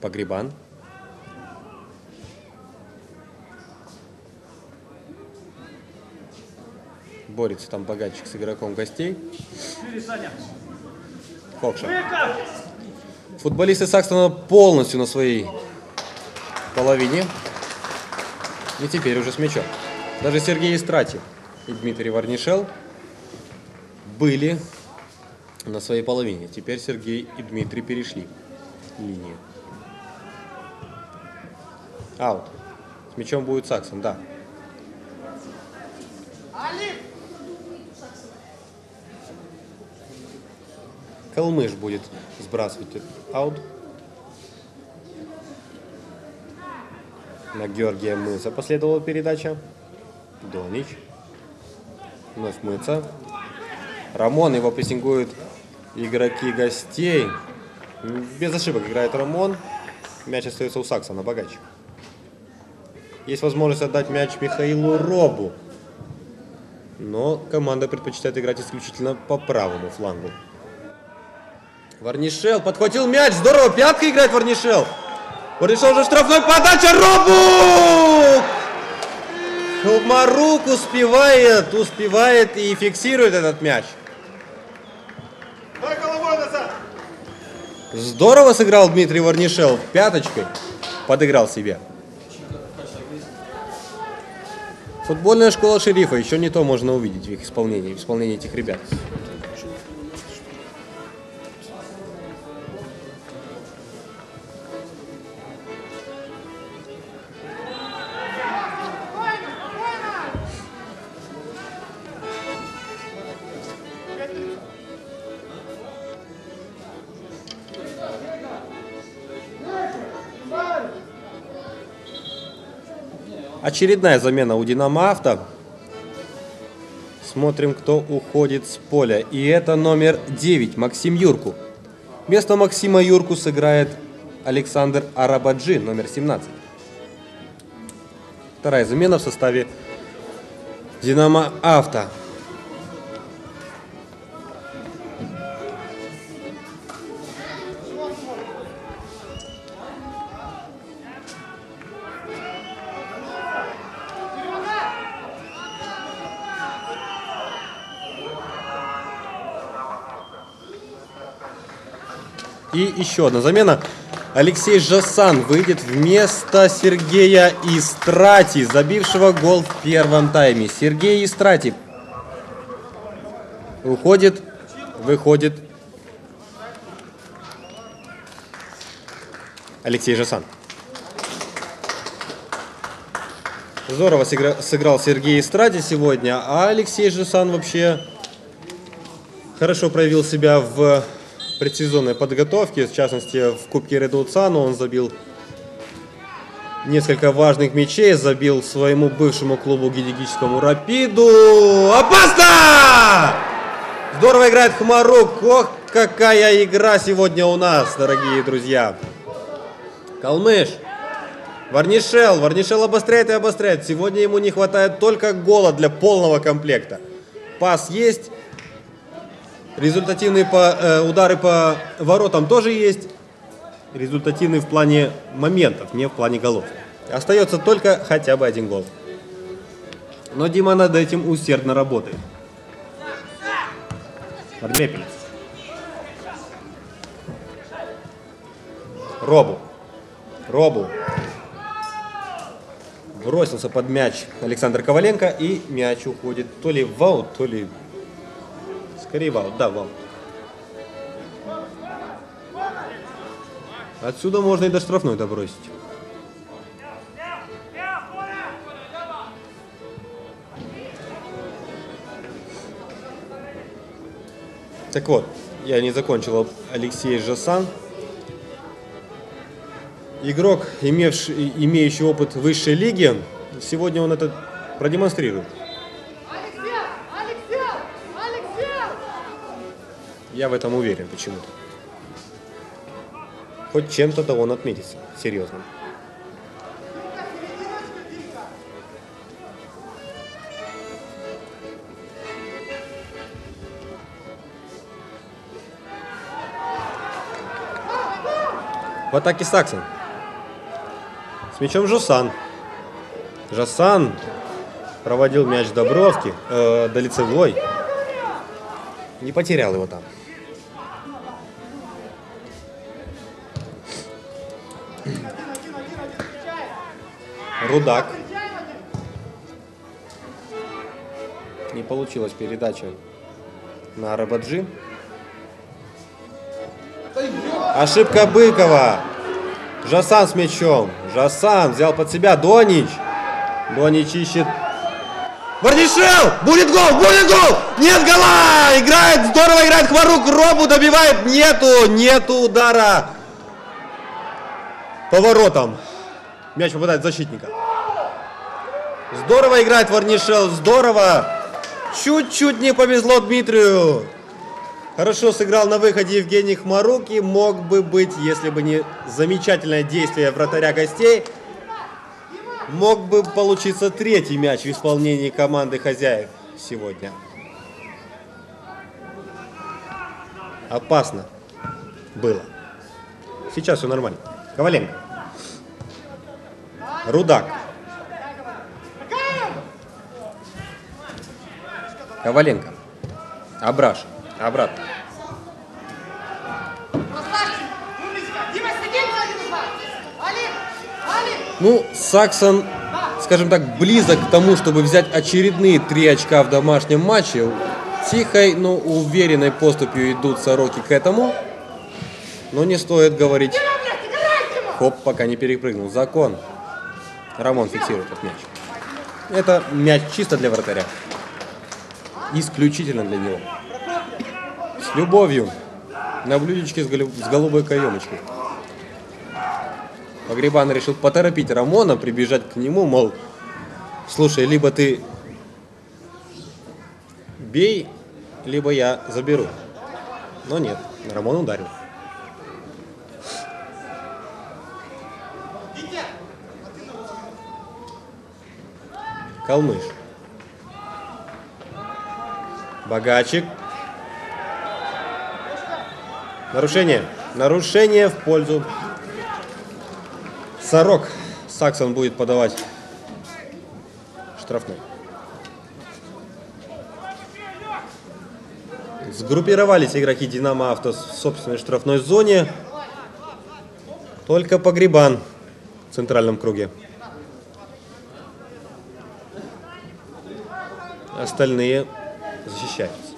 Speaker 1: Погребан. Борется там богатчик с игроком гостей. Фокша. Футболисты Сакстона полностью на своей половине. И теперь уже с мячом. Даже Сергей Истрати и Дмитрий Варнишел были на своей половине. Теперь Сергей и Дмитрий перешли линии. Аут. С мячом будет Саксон, да. Калмыш будет сбрасывать аут. На Георгия Мыца последовала передача. Донич. Вновь Мыца. Рамон его прессингуют игроки гостей. Без ошибок играет Рамон. Мяч остается у Саксона, богач. Есть возможность отдать мяч Михаилу Робу. Но команда предпочитает играть исключительно по правому флангу. Варнишел подхватил мяч. Здорово, пятка играет Варнишел. Варнишел уже штрафной подача. Робу! Хелмарук успевает, успевает и фиксирует этот мяч. Здорово сыграл Дмитрий Варнишел. Пяточкой подыграл себе. Футбольная школа шерифа. Еще не то можно увидеть в их исполнении, в исполнении этих ребят. Очередная замена у Динамо Авто. Смотрим, кто уходит с поля. И это номер 9, Максим Юрку. Вместо Максима Юрку сыграет Александр Арабаджи, номер 17. Вторая замена в составе Динамо Авто. И еще одна замена. Алексей Жасан выйдет вместо Сергея Истрати, забившего гол в первом тайме. Сергей Истрати уходит, выходит Алексей Жасан. Здорово сыгра- сыграл Сергей Истрати сегодня, а Алексей Жасан вообще хорошо проявил себя в предсезонной подготовке, в частности в Кубке Редуцану он забил несколько важных мячей, забил своему бывшему клубу гидегическому Рапиду. Опасно! Здорово играет Хмарук. Ох, какая игра сегодня у нас, дорогие друзья. Калмыш. Варнишел. Варнишел обостряет и обостряет. Сегодня ему не хватает только гола для полного комплекта. Пас есть. Результативные по, э, удары по воротам тоже есть. Результативные в плане моментов, не в плане голов. Остается только хотя бы один гол. Но Дима над этим усердно работает. Подлепелец. Робу. Робу. Бросился под мяч Александр Коваленко и мяч уходит то ли в аут, то ли Скорее в аут, да, в аут. Отсюда можно и до штрафной добросить. Так вот, я не закончил Алексей Жасан. Игрок, имевший, имеющий опыт высшей лиги, сегодня он это продемонстрирует. Я в этом уверен почему-то. Хоть чем-то да он отметится. Серьезно. В атаке Саксон. С мячом Жосан. Жосан проводил мяч до бровки, э, до лицевой. Не потерял его там. Рудак. Не получилась передача на
Speaker 2: ё!
Speaker 1: Ошибка Быкова. Жасан с мячом. Жасан взял под себя Донич. Донич ищет. Варнишел! Будет гол! Будет гол! Нет гола! Играет, здорово играет Хварук. Робу добивает. Нету, нету удара. Поворотом. Мяч попадает в защитника. Здорово играет Варнишел. Здорово. Чуть-чуть не повезло Дмитрию. Хорошо сыграл на выходе Евгений Хмарук и мог бы быть, если бы не замечательное действие вратаря гостей, мог бы получиться третий мяч в исполнении команды хозяев сегодня. Опасно было. Сейчас все нормально. Коваленко. Рудак. Коваленко. Абраш. Обратно. Ну, Саксон, скажем так, близок к тому, чтобы взять очередные три очка в домашнем матче. Тихой, но уверенной поступью идут сороки к этому. Но не стоит говорить, хоп, пока не перепрыгнул. Закон. Рамон фиксирует этот мяч. Это мяч чисто для вратаря. Исключительно для него. С любовью. На блюдечке с, голю- с голубой каемочкой. Погребан решил поторопить Рамона, прибежать к нему, мол, слушай, либо ты бей, либо я заберу. Но нет, Рамон ударил. Калмыш. Богачик. Нарушение. Нарушение в пользу. Сорок. Саксон будет подавать штрафной. Сгруппировались игроки Динамо Авто в собственной штрафной зоне. Только Погребан в центральном круге. Остальные защищаются.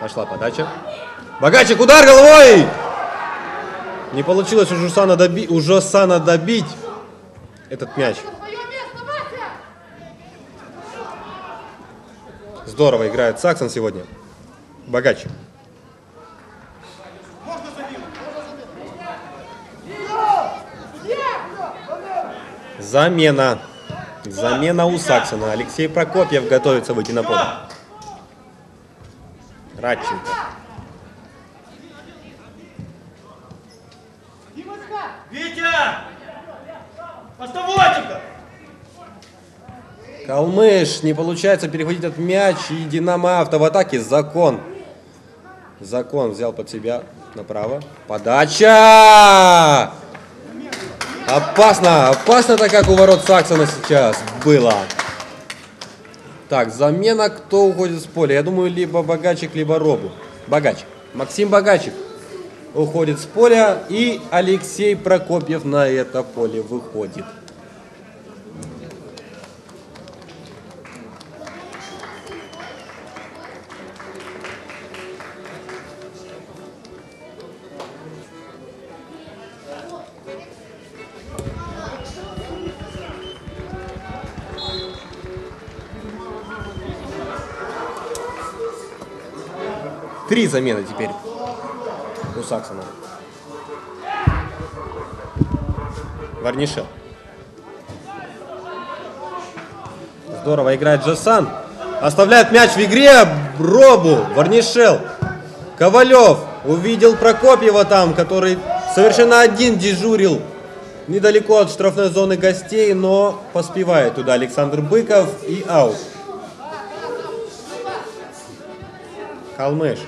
Speaker 1: Пошла подача. Богачик, удар головой! Не получилось у Жусана, доби... у Жосана добить этот мяч. Здорово играет Саксон сегодня. Богач. Замена. Замена у Саксона. Алексей Прокопьев готовится выйти на поле. Радченко.
Speaker 3: Витя! Оставайтесь!
Speaker 1: Калмыш. Не получается перехватить этот мяч. И Динамо Авто в атаке. Закон. Закон взял под себя направо. Подача! Опасно, опасно-то как у ворот Саксона сейчас было. Так, замена, кто уходит с поля? Я думаю, либо Богачик, либо Робу. Богачик. Максим Богачик уходит с поля, и Алексей Прокопьев на это поле выходит. Три замены теперь у Саксона. Варнишел. Здорово играет Джасан. Оставляет мяч в игре. Робу. Варнишел. Ковалев. Увидел Прокопьева там, который совершенно один дежурил недалеко от штрафной зоны гостей, но поспевает туда Александр Быков и аут. Калмыш.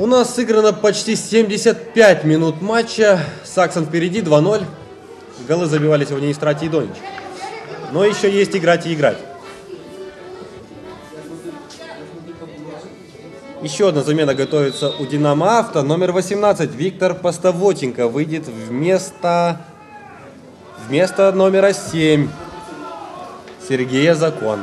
Speaker 1: У нас сыграно почти 75 минут матча. Саксон впереди 2-0. Голы забивали сегодня Истрати и Донич. Но еще есть играть и играть. Еще одна замена готовится у Динамо Авто. Номер 18 Виктор Постовотенко выйдет вместо, вместо номера 7. Сергея Закон.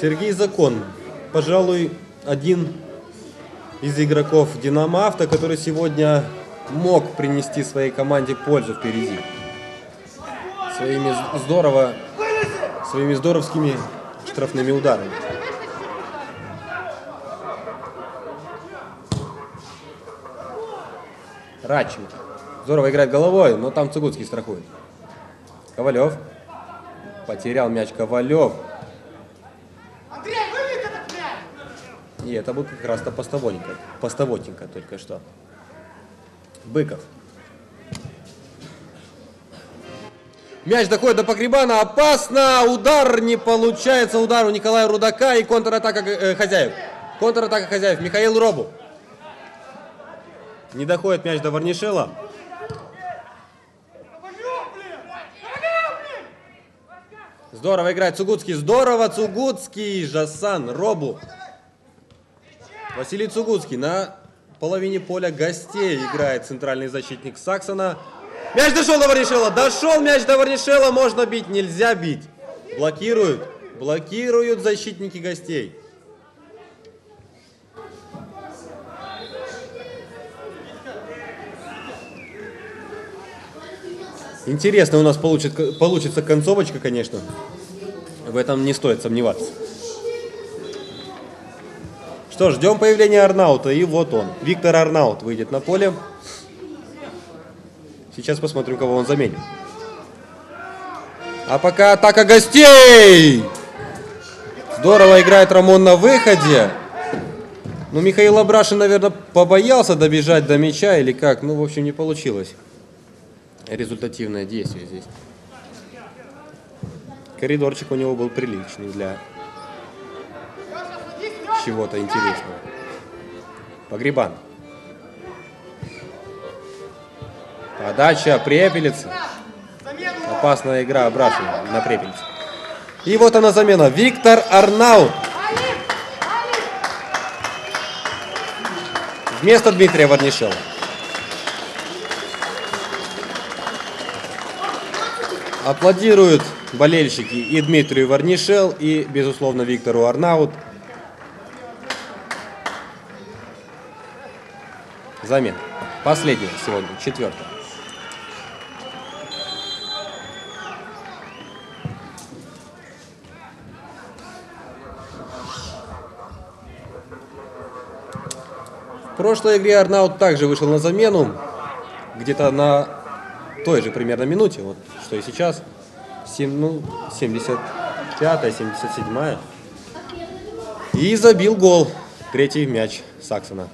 Speaker 1: Сергей Закон, пожалуй, один из игроков Динамо Авто, который сегодня мог принести своей команде пользу впереди. Своими здорово, своими здоровскими штрафными ударами. Радченко. Здорово играет головой, но там Цугутский страхует. Ковалев. Потерял мяч Ковалев.
Speaker 2: Андрей, вылет этот мяч!
Speaker 1: И это был как раз-то постовотенько, постовотенько только что. Быков. Мяч доходит до Погребана, опасно, удар не получается, удар у Николая Рудака и контратака э, хозяев. Контратака хозяев, Михаил Робу. Не доходит мяч до Варнишела. Здорово играет Цугутский, здорово Цугутский, Жасан, Робу. Василий Цугутский на половине поля гостей играет центральный защитник Саксона. Мяч дошел до Варнишела, дошел мяч до Варнишела, можно бить, нельзя бить. Блокируют, блокируют защитники гостей. Интересно у нас получит, получится концовочка, конечно. В этом не стоит сомневаться. Что ждем появления Арнаута, и вот он. Виктор Арнаут выйдет на поле. Сейчас посмотрим, кого он заменит. А пока атака гостей! Здорово играет Рамон на выходе. Ну, Михаил Абрашин, наверное, побоялся добежать до мяча или как. Ну, в общем, не получилось. Результативное действие здесь. Коридорчик у него был приличный для чего-то интересного. Погребан. Подача Препелицы.
Speaker 2: Замену!
Speaker 1: Опасная игра Абрашина на Препелице. И вот она замена. Виктор Арнаут. Вместо Дмитрия Варнишева. Аплодируют болельщики и Дмитрию Варнишел, и, безусловно, Виктору Арнаут. Замена. Последняя сегодня, четвертая. В прошлой игре Арнаут также вышел на замену, где-то на той же примерно минуте, вот что и сейчас, Сем- ну, 75-я, 77-я. И забил гол, третий мяч Саксона.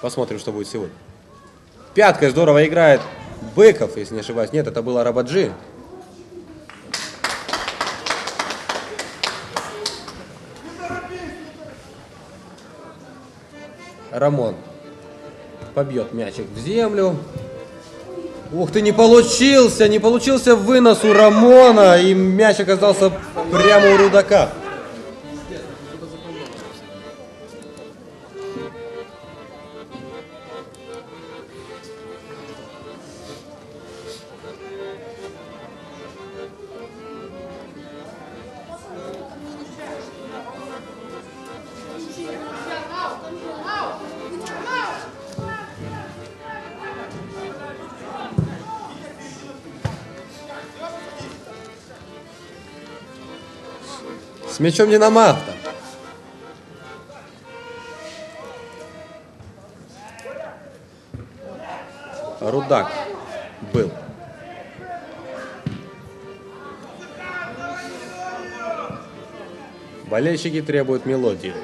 Speaker 1: Посмотрим, что будет сегодня. Пяткой здорово играет Быков, если не ошибаюсь. Нет, это был Арабаджи. Рамон побьет мячик в землю. Ух ты, не получился, не получился вынос у Рамона, и мяч оказался прямо у Рудака. С мячом Динамавта. Рудак был. Болельщики требуют мелодии.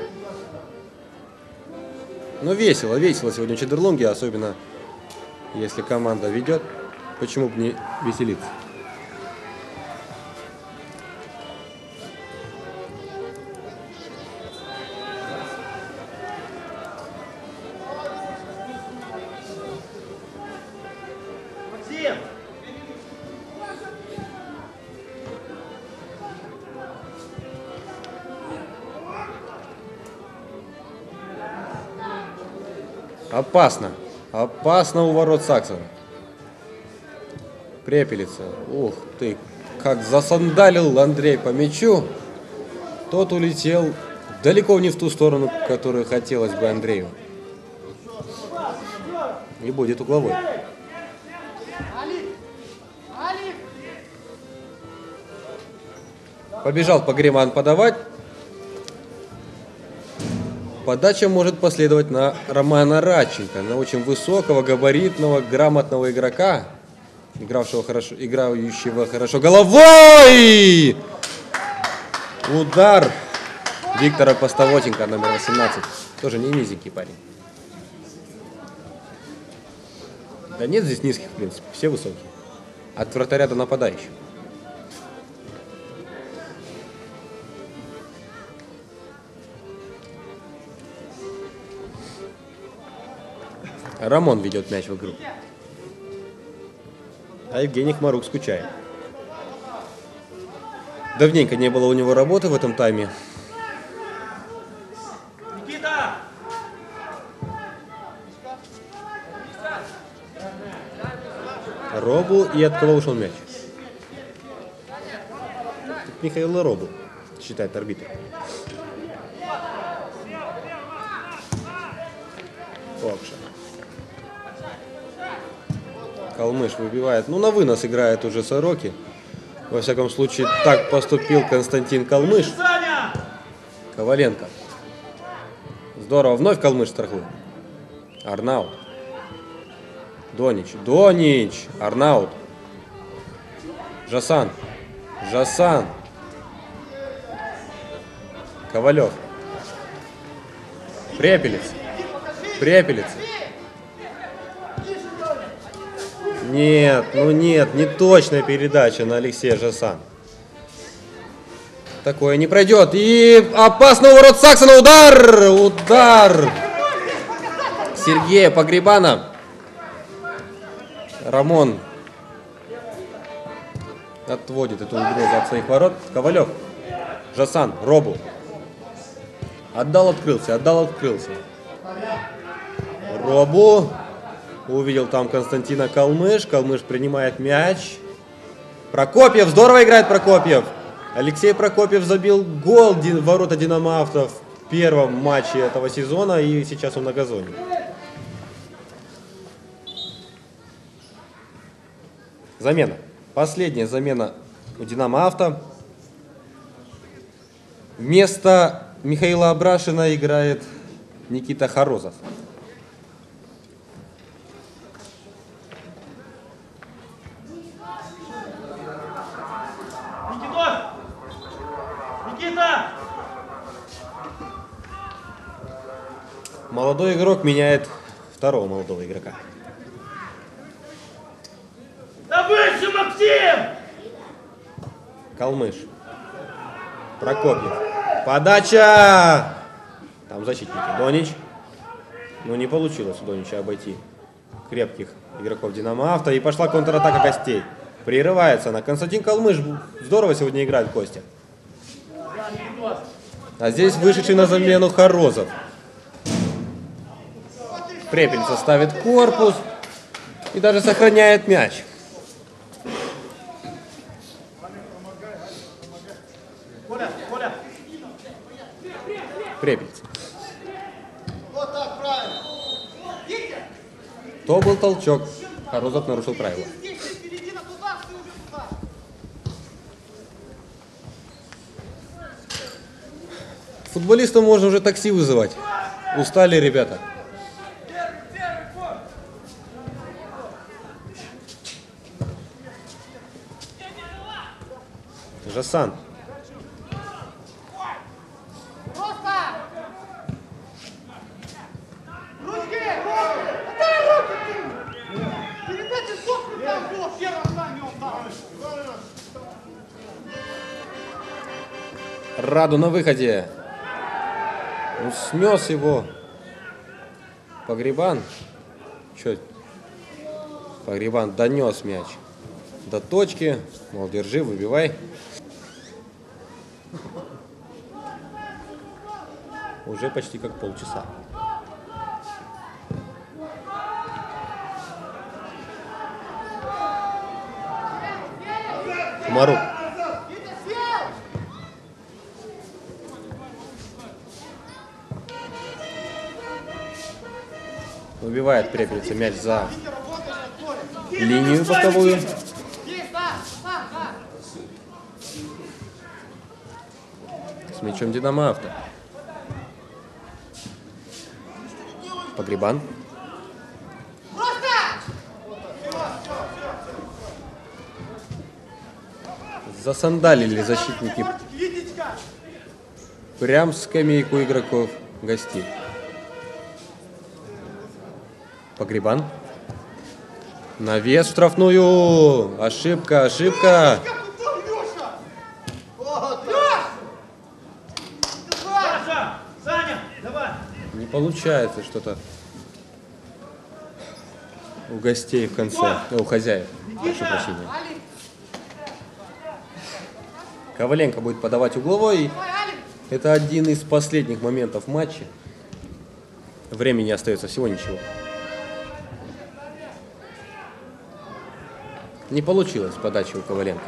Speaker 1: Ну весело, весело сегодня в Чедерлунге, особенно если команда ведет. Почему бы не веселиться? Опасно. Опасно у ворот Саксона. Препелица. Ух ты, как засандалил Андрей по мячу. Тот улетел далеко не в ту сторону, которую хотелось бы Андрею. И будет угловой. Побежал Погреман подавать. Подача может последовать на Романа Радченко, на очень высокого, габаритного, грамотного игрока, игравшего хорошо, играющего хорошо головой. Удар Виктора Постовотенко, номер 18. Тоже не низенький парень. Да нет здесь низких, в принципе, все высокие. От вратаря до нападающего. Рамон ведет мяч в игру. А Евгений Хмарук скучает. Давненько не было у него работы в этом тайме.
Speaker 2: Никита!
Speaker 1: Робу и от кого ушел мяч? Михаил Робу, считает арбитр. Фокша. Калмыш выбивает. Ну, на вынос играет уже Сороки. Во всяком случае, так поступил Константин Калмыш. Коваленко. Здорово. Вновь Калмыш страхует. Арнаут. Донич. Донич. Арнаут. Жасан. Жасан. Ковалев. Препелец. Препелец. Нет, ну нет, не точная передача на Алексея Жасан. Такое не пройдет. И опасно у ворот Саксона. Удар! Удар! Сергея Погребана. Рамон отводит эту угрозу от своих ворот. Ковалев. Жасан. Робу. Отдал, открылся. Отдал, открылся. Робу. Увидел там Константина Калмыш. Калмыш принимает мяч. Прокопьев. Здорово играет Прокопьев. Алексей Прокопьев забил гол в ворота Динамавтов в первом матче этого сезона. И сейчас он на газоне. Замена. Последняя замена у Динамо Авто. Вместо Михаила Абрашина играет Никита Хорозов.
Speaker 2: Никитос! Никита!
Speaker 1: Молодой игрок меняет второго молодого игрока.
Speaker 2: Да выше, Максим!
Speaker 1: Калмыш. Прокопьев. Подача! Там защитники. Донич. Ну не получилось у Донича обойти крепких игроков Динамо Авто. И пошла контратака гостей. Прерывается она. Константин Калмыш здорово сегодня играет Костя. А здесь вышедший на замену Хорозов. Препельца ставит корпус и даже сохраняет мяч.
Speaker 2: Витя!
Speaker 1: То был толчок. Хорозов нарушил правила. Футболистам можно уже такси вызывать. Устали ребята. Жасан.
Speaker 2: Просто! Ручки! Дай руки ты! Передача сколько там было в первом тайме он дал?
Speaker 1: Раду на выходе. Ну, снес его. Погребан. Че? Погребан донес мяч до точки. Мол, держи, выбивай. уже почти как полчаса.
Speaker 2: Мару.
Speaker 1: Убивает Препельца мяч за линию боковую. С мячом Динамо Авто. Погребан. Засандалили защитники прям скамейку игроков гостей. Погребан. Навес в штрафную. Ошибка, ошибка.
Speaker 2: Как упал Леша! Вот, Леш! Давай!
Speaker 3: Саша! Саня! Давай!
Speaker 1: Не получается что-то у гостей в конце, э, у хозяев. Прошу прощения. Коваленко будет подавать угловой. Это один из последних моментов матча. Времени остается всего ничего. Не получилось подача у Коваленко.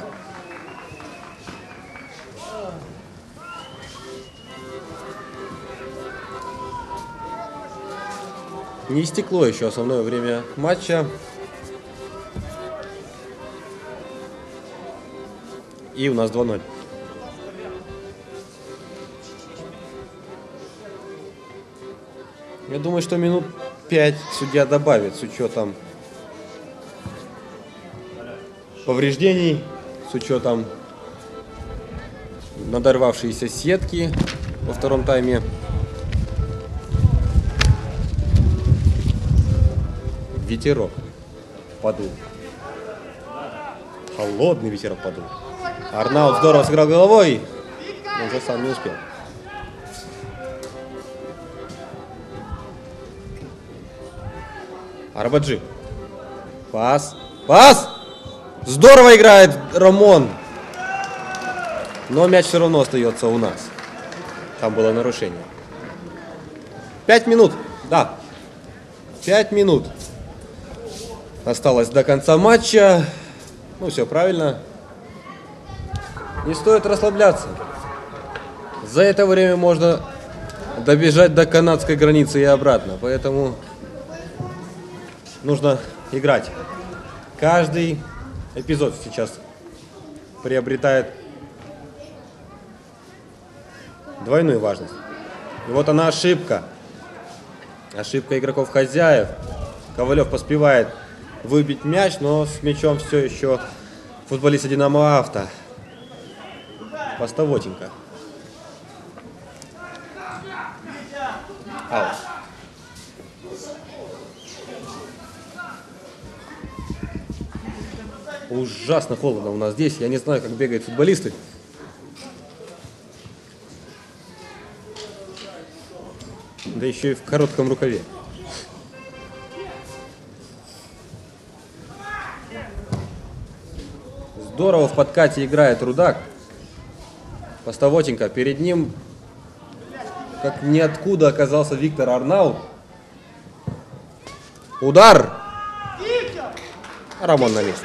Speaker 1: Не истекло еще основное время матча. И у нас 2-0. Я думаю, что минут 5 судья добавит с учетом повреждений, с учетом надорвавшейся сетки во втором тайме. Ветерок подул. Холодный ветерок подул. Арнаут здорово сыграл головой, но уже сам не успел. Арбаджи. Пас. Пас! Здорово играет Рамон. Но мяч все равно остается у нас. Там было нарушение. Пять минут. Да. Пять минут. Осталось до конца матча. Ну, все правильно. Не стоит расслабляться. За это время можно добежать до канадской границы и обратно. Поэтому нужно играть. Каждый эпизод сейчас приобретает двойную важность. И вот она ошибка. Ошибка игроков хозяев. Ковалев поспевает выбить мяч, но с мячом все еще футболист Динамо Авто. Постовотенько. Аут. Ужасно холодно у нас здесь. Я не знаю, как бегают футболисты. Да еще и в коротком рукаве. Здорово в подкате играет Рудак. Постовотенько. Перед ним, как ниоткуда оказался Виктор Арнаут. Удар! Рамон на месте.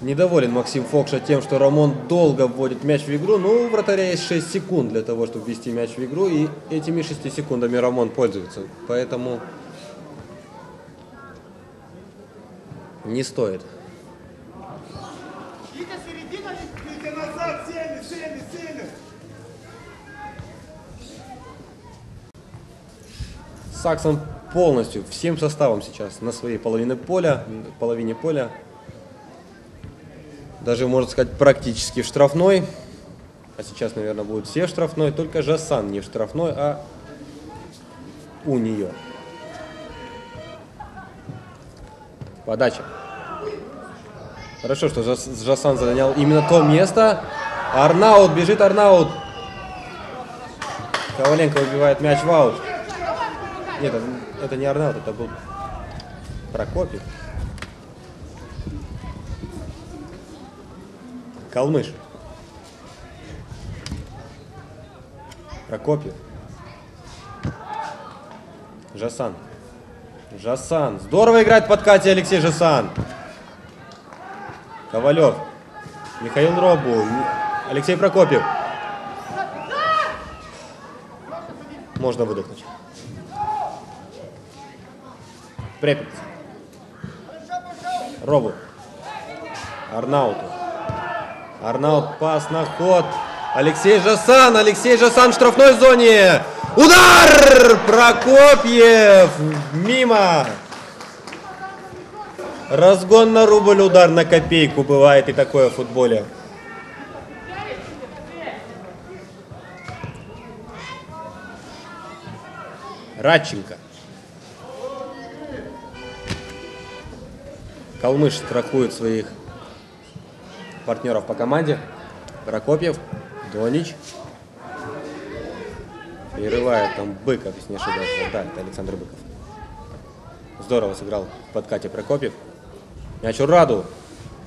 Speaker 1: Недоволен Максим Фокша тем, что Рамон долго вводит мяч в игру. Ну, у вратаря есть 6 секунд для того, чтобы ввести мяч в игру. И этими 6 секундами Рамон пользуется. Поэтому не стоит. Саксон полностью, всем составом сейчас на своей половине поля, половине поля. Даже, можно сказать, практически в штрафной. А сейчас, наверное, будут все штрафной. Только Жасан не в штрафной, а у нее. Подача. Хорошо, что Жас- Жасан занял именно то место. Арнаут, бежит Арнаут. Коваленко выбивает мяч в аут. Нет, это не Арнаут, это был Прокопьев. Калмыш. Прокопьев. Жасан. Жасан. Здорово играет в подкате Алексей Жасан. Ковалев. Михаил Робу. Алексей Прокопьев. Можно выдохнуть. Препец. Робу. Арнауту. Арнаут пас на ход. Алексей Жасан. Алексей Жасан в штрафной зоне. Удар! Прокопьев. Мимо. Разгон на рубль, удар на копейку. Бывает и такое в футболе. Радченко. Калмыш страхует своих партнеров по команде. Прокопьев, Донич. Перерывает там Быков, если не ошибаюсь. Да, это Александр Быков. Здорово сыграл в подкате Прокопьев. Мяч у Раду.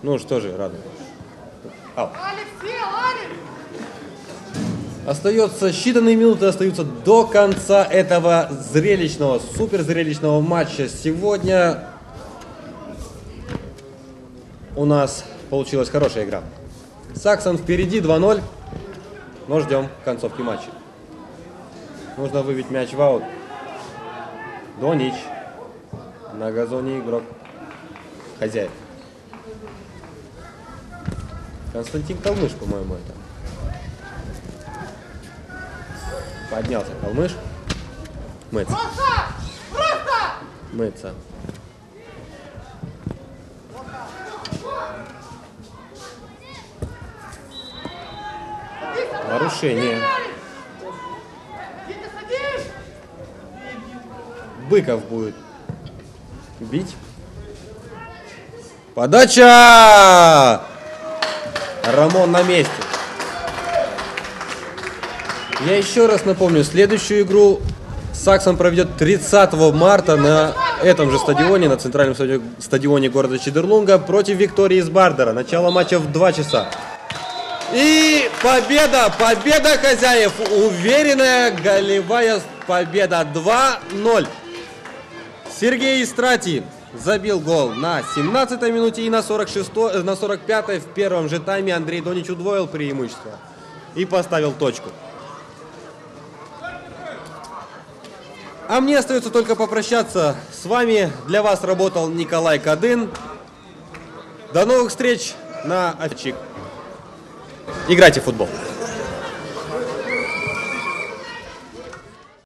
Speaker 1: Ну что же, Раду. Ау. Остается считанные минуты остаются до конца этого зрелищного, супер зрелищного матча. Сегодня у нас получилась хорошая игра. Саксон впереди 2-0, но ждем концовки матча. Нужно выбить мяч в аут. Донич. На газоне игрок. Хозяин. Константин Калмыш, по-моему, это. Поднялся Калмыш. Мыться. Мыться. Нарушение. Быков будет бить. Подача! Рамон на месте. Я еще раз напомню, следующую игру Саксон проведет 30 марта на этом же стадионе, на центральном стади- стадионе города Чедерлунга против Виктории из Бардера. Начало матча в 2 часа. И победа, победа хозяев, уверенная голевая победа 2-0. Сергей Истрати забил гол на 17-й минуте и на, 46 э, на 45-й в первом же тайме Андрей Донич удвоил преимущество и поставил точку. А мне остается только попрощаться с вами. Для вас работал Николай Кадын. До новых встреч на Очик. Играйте в футбол.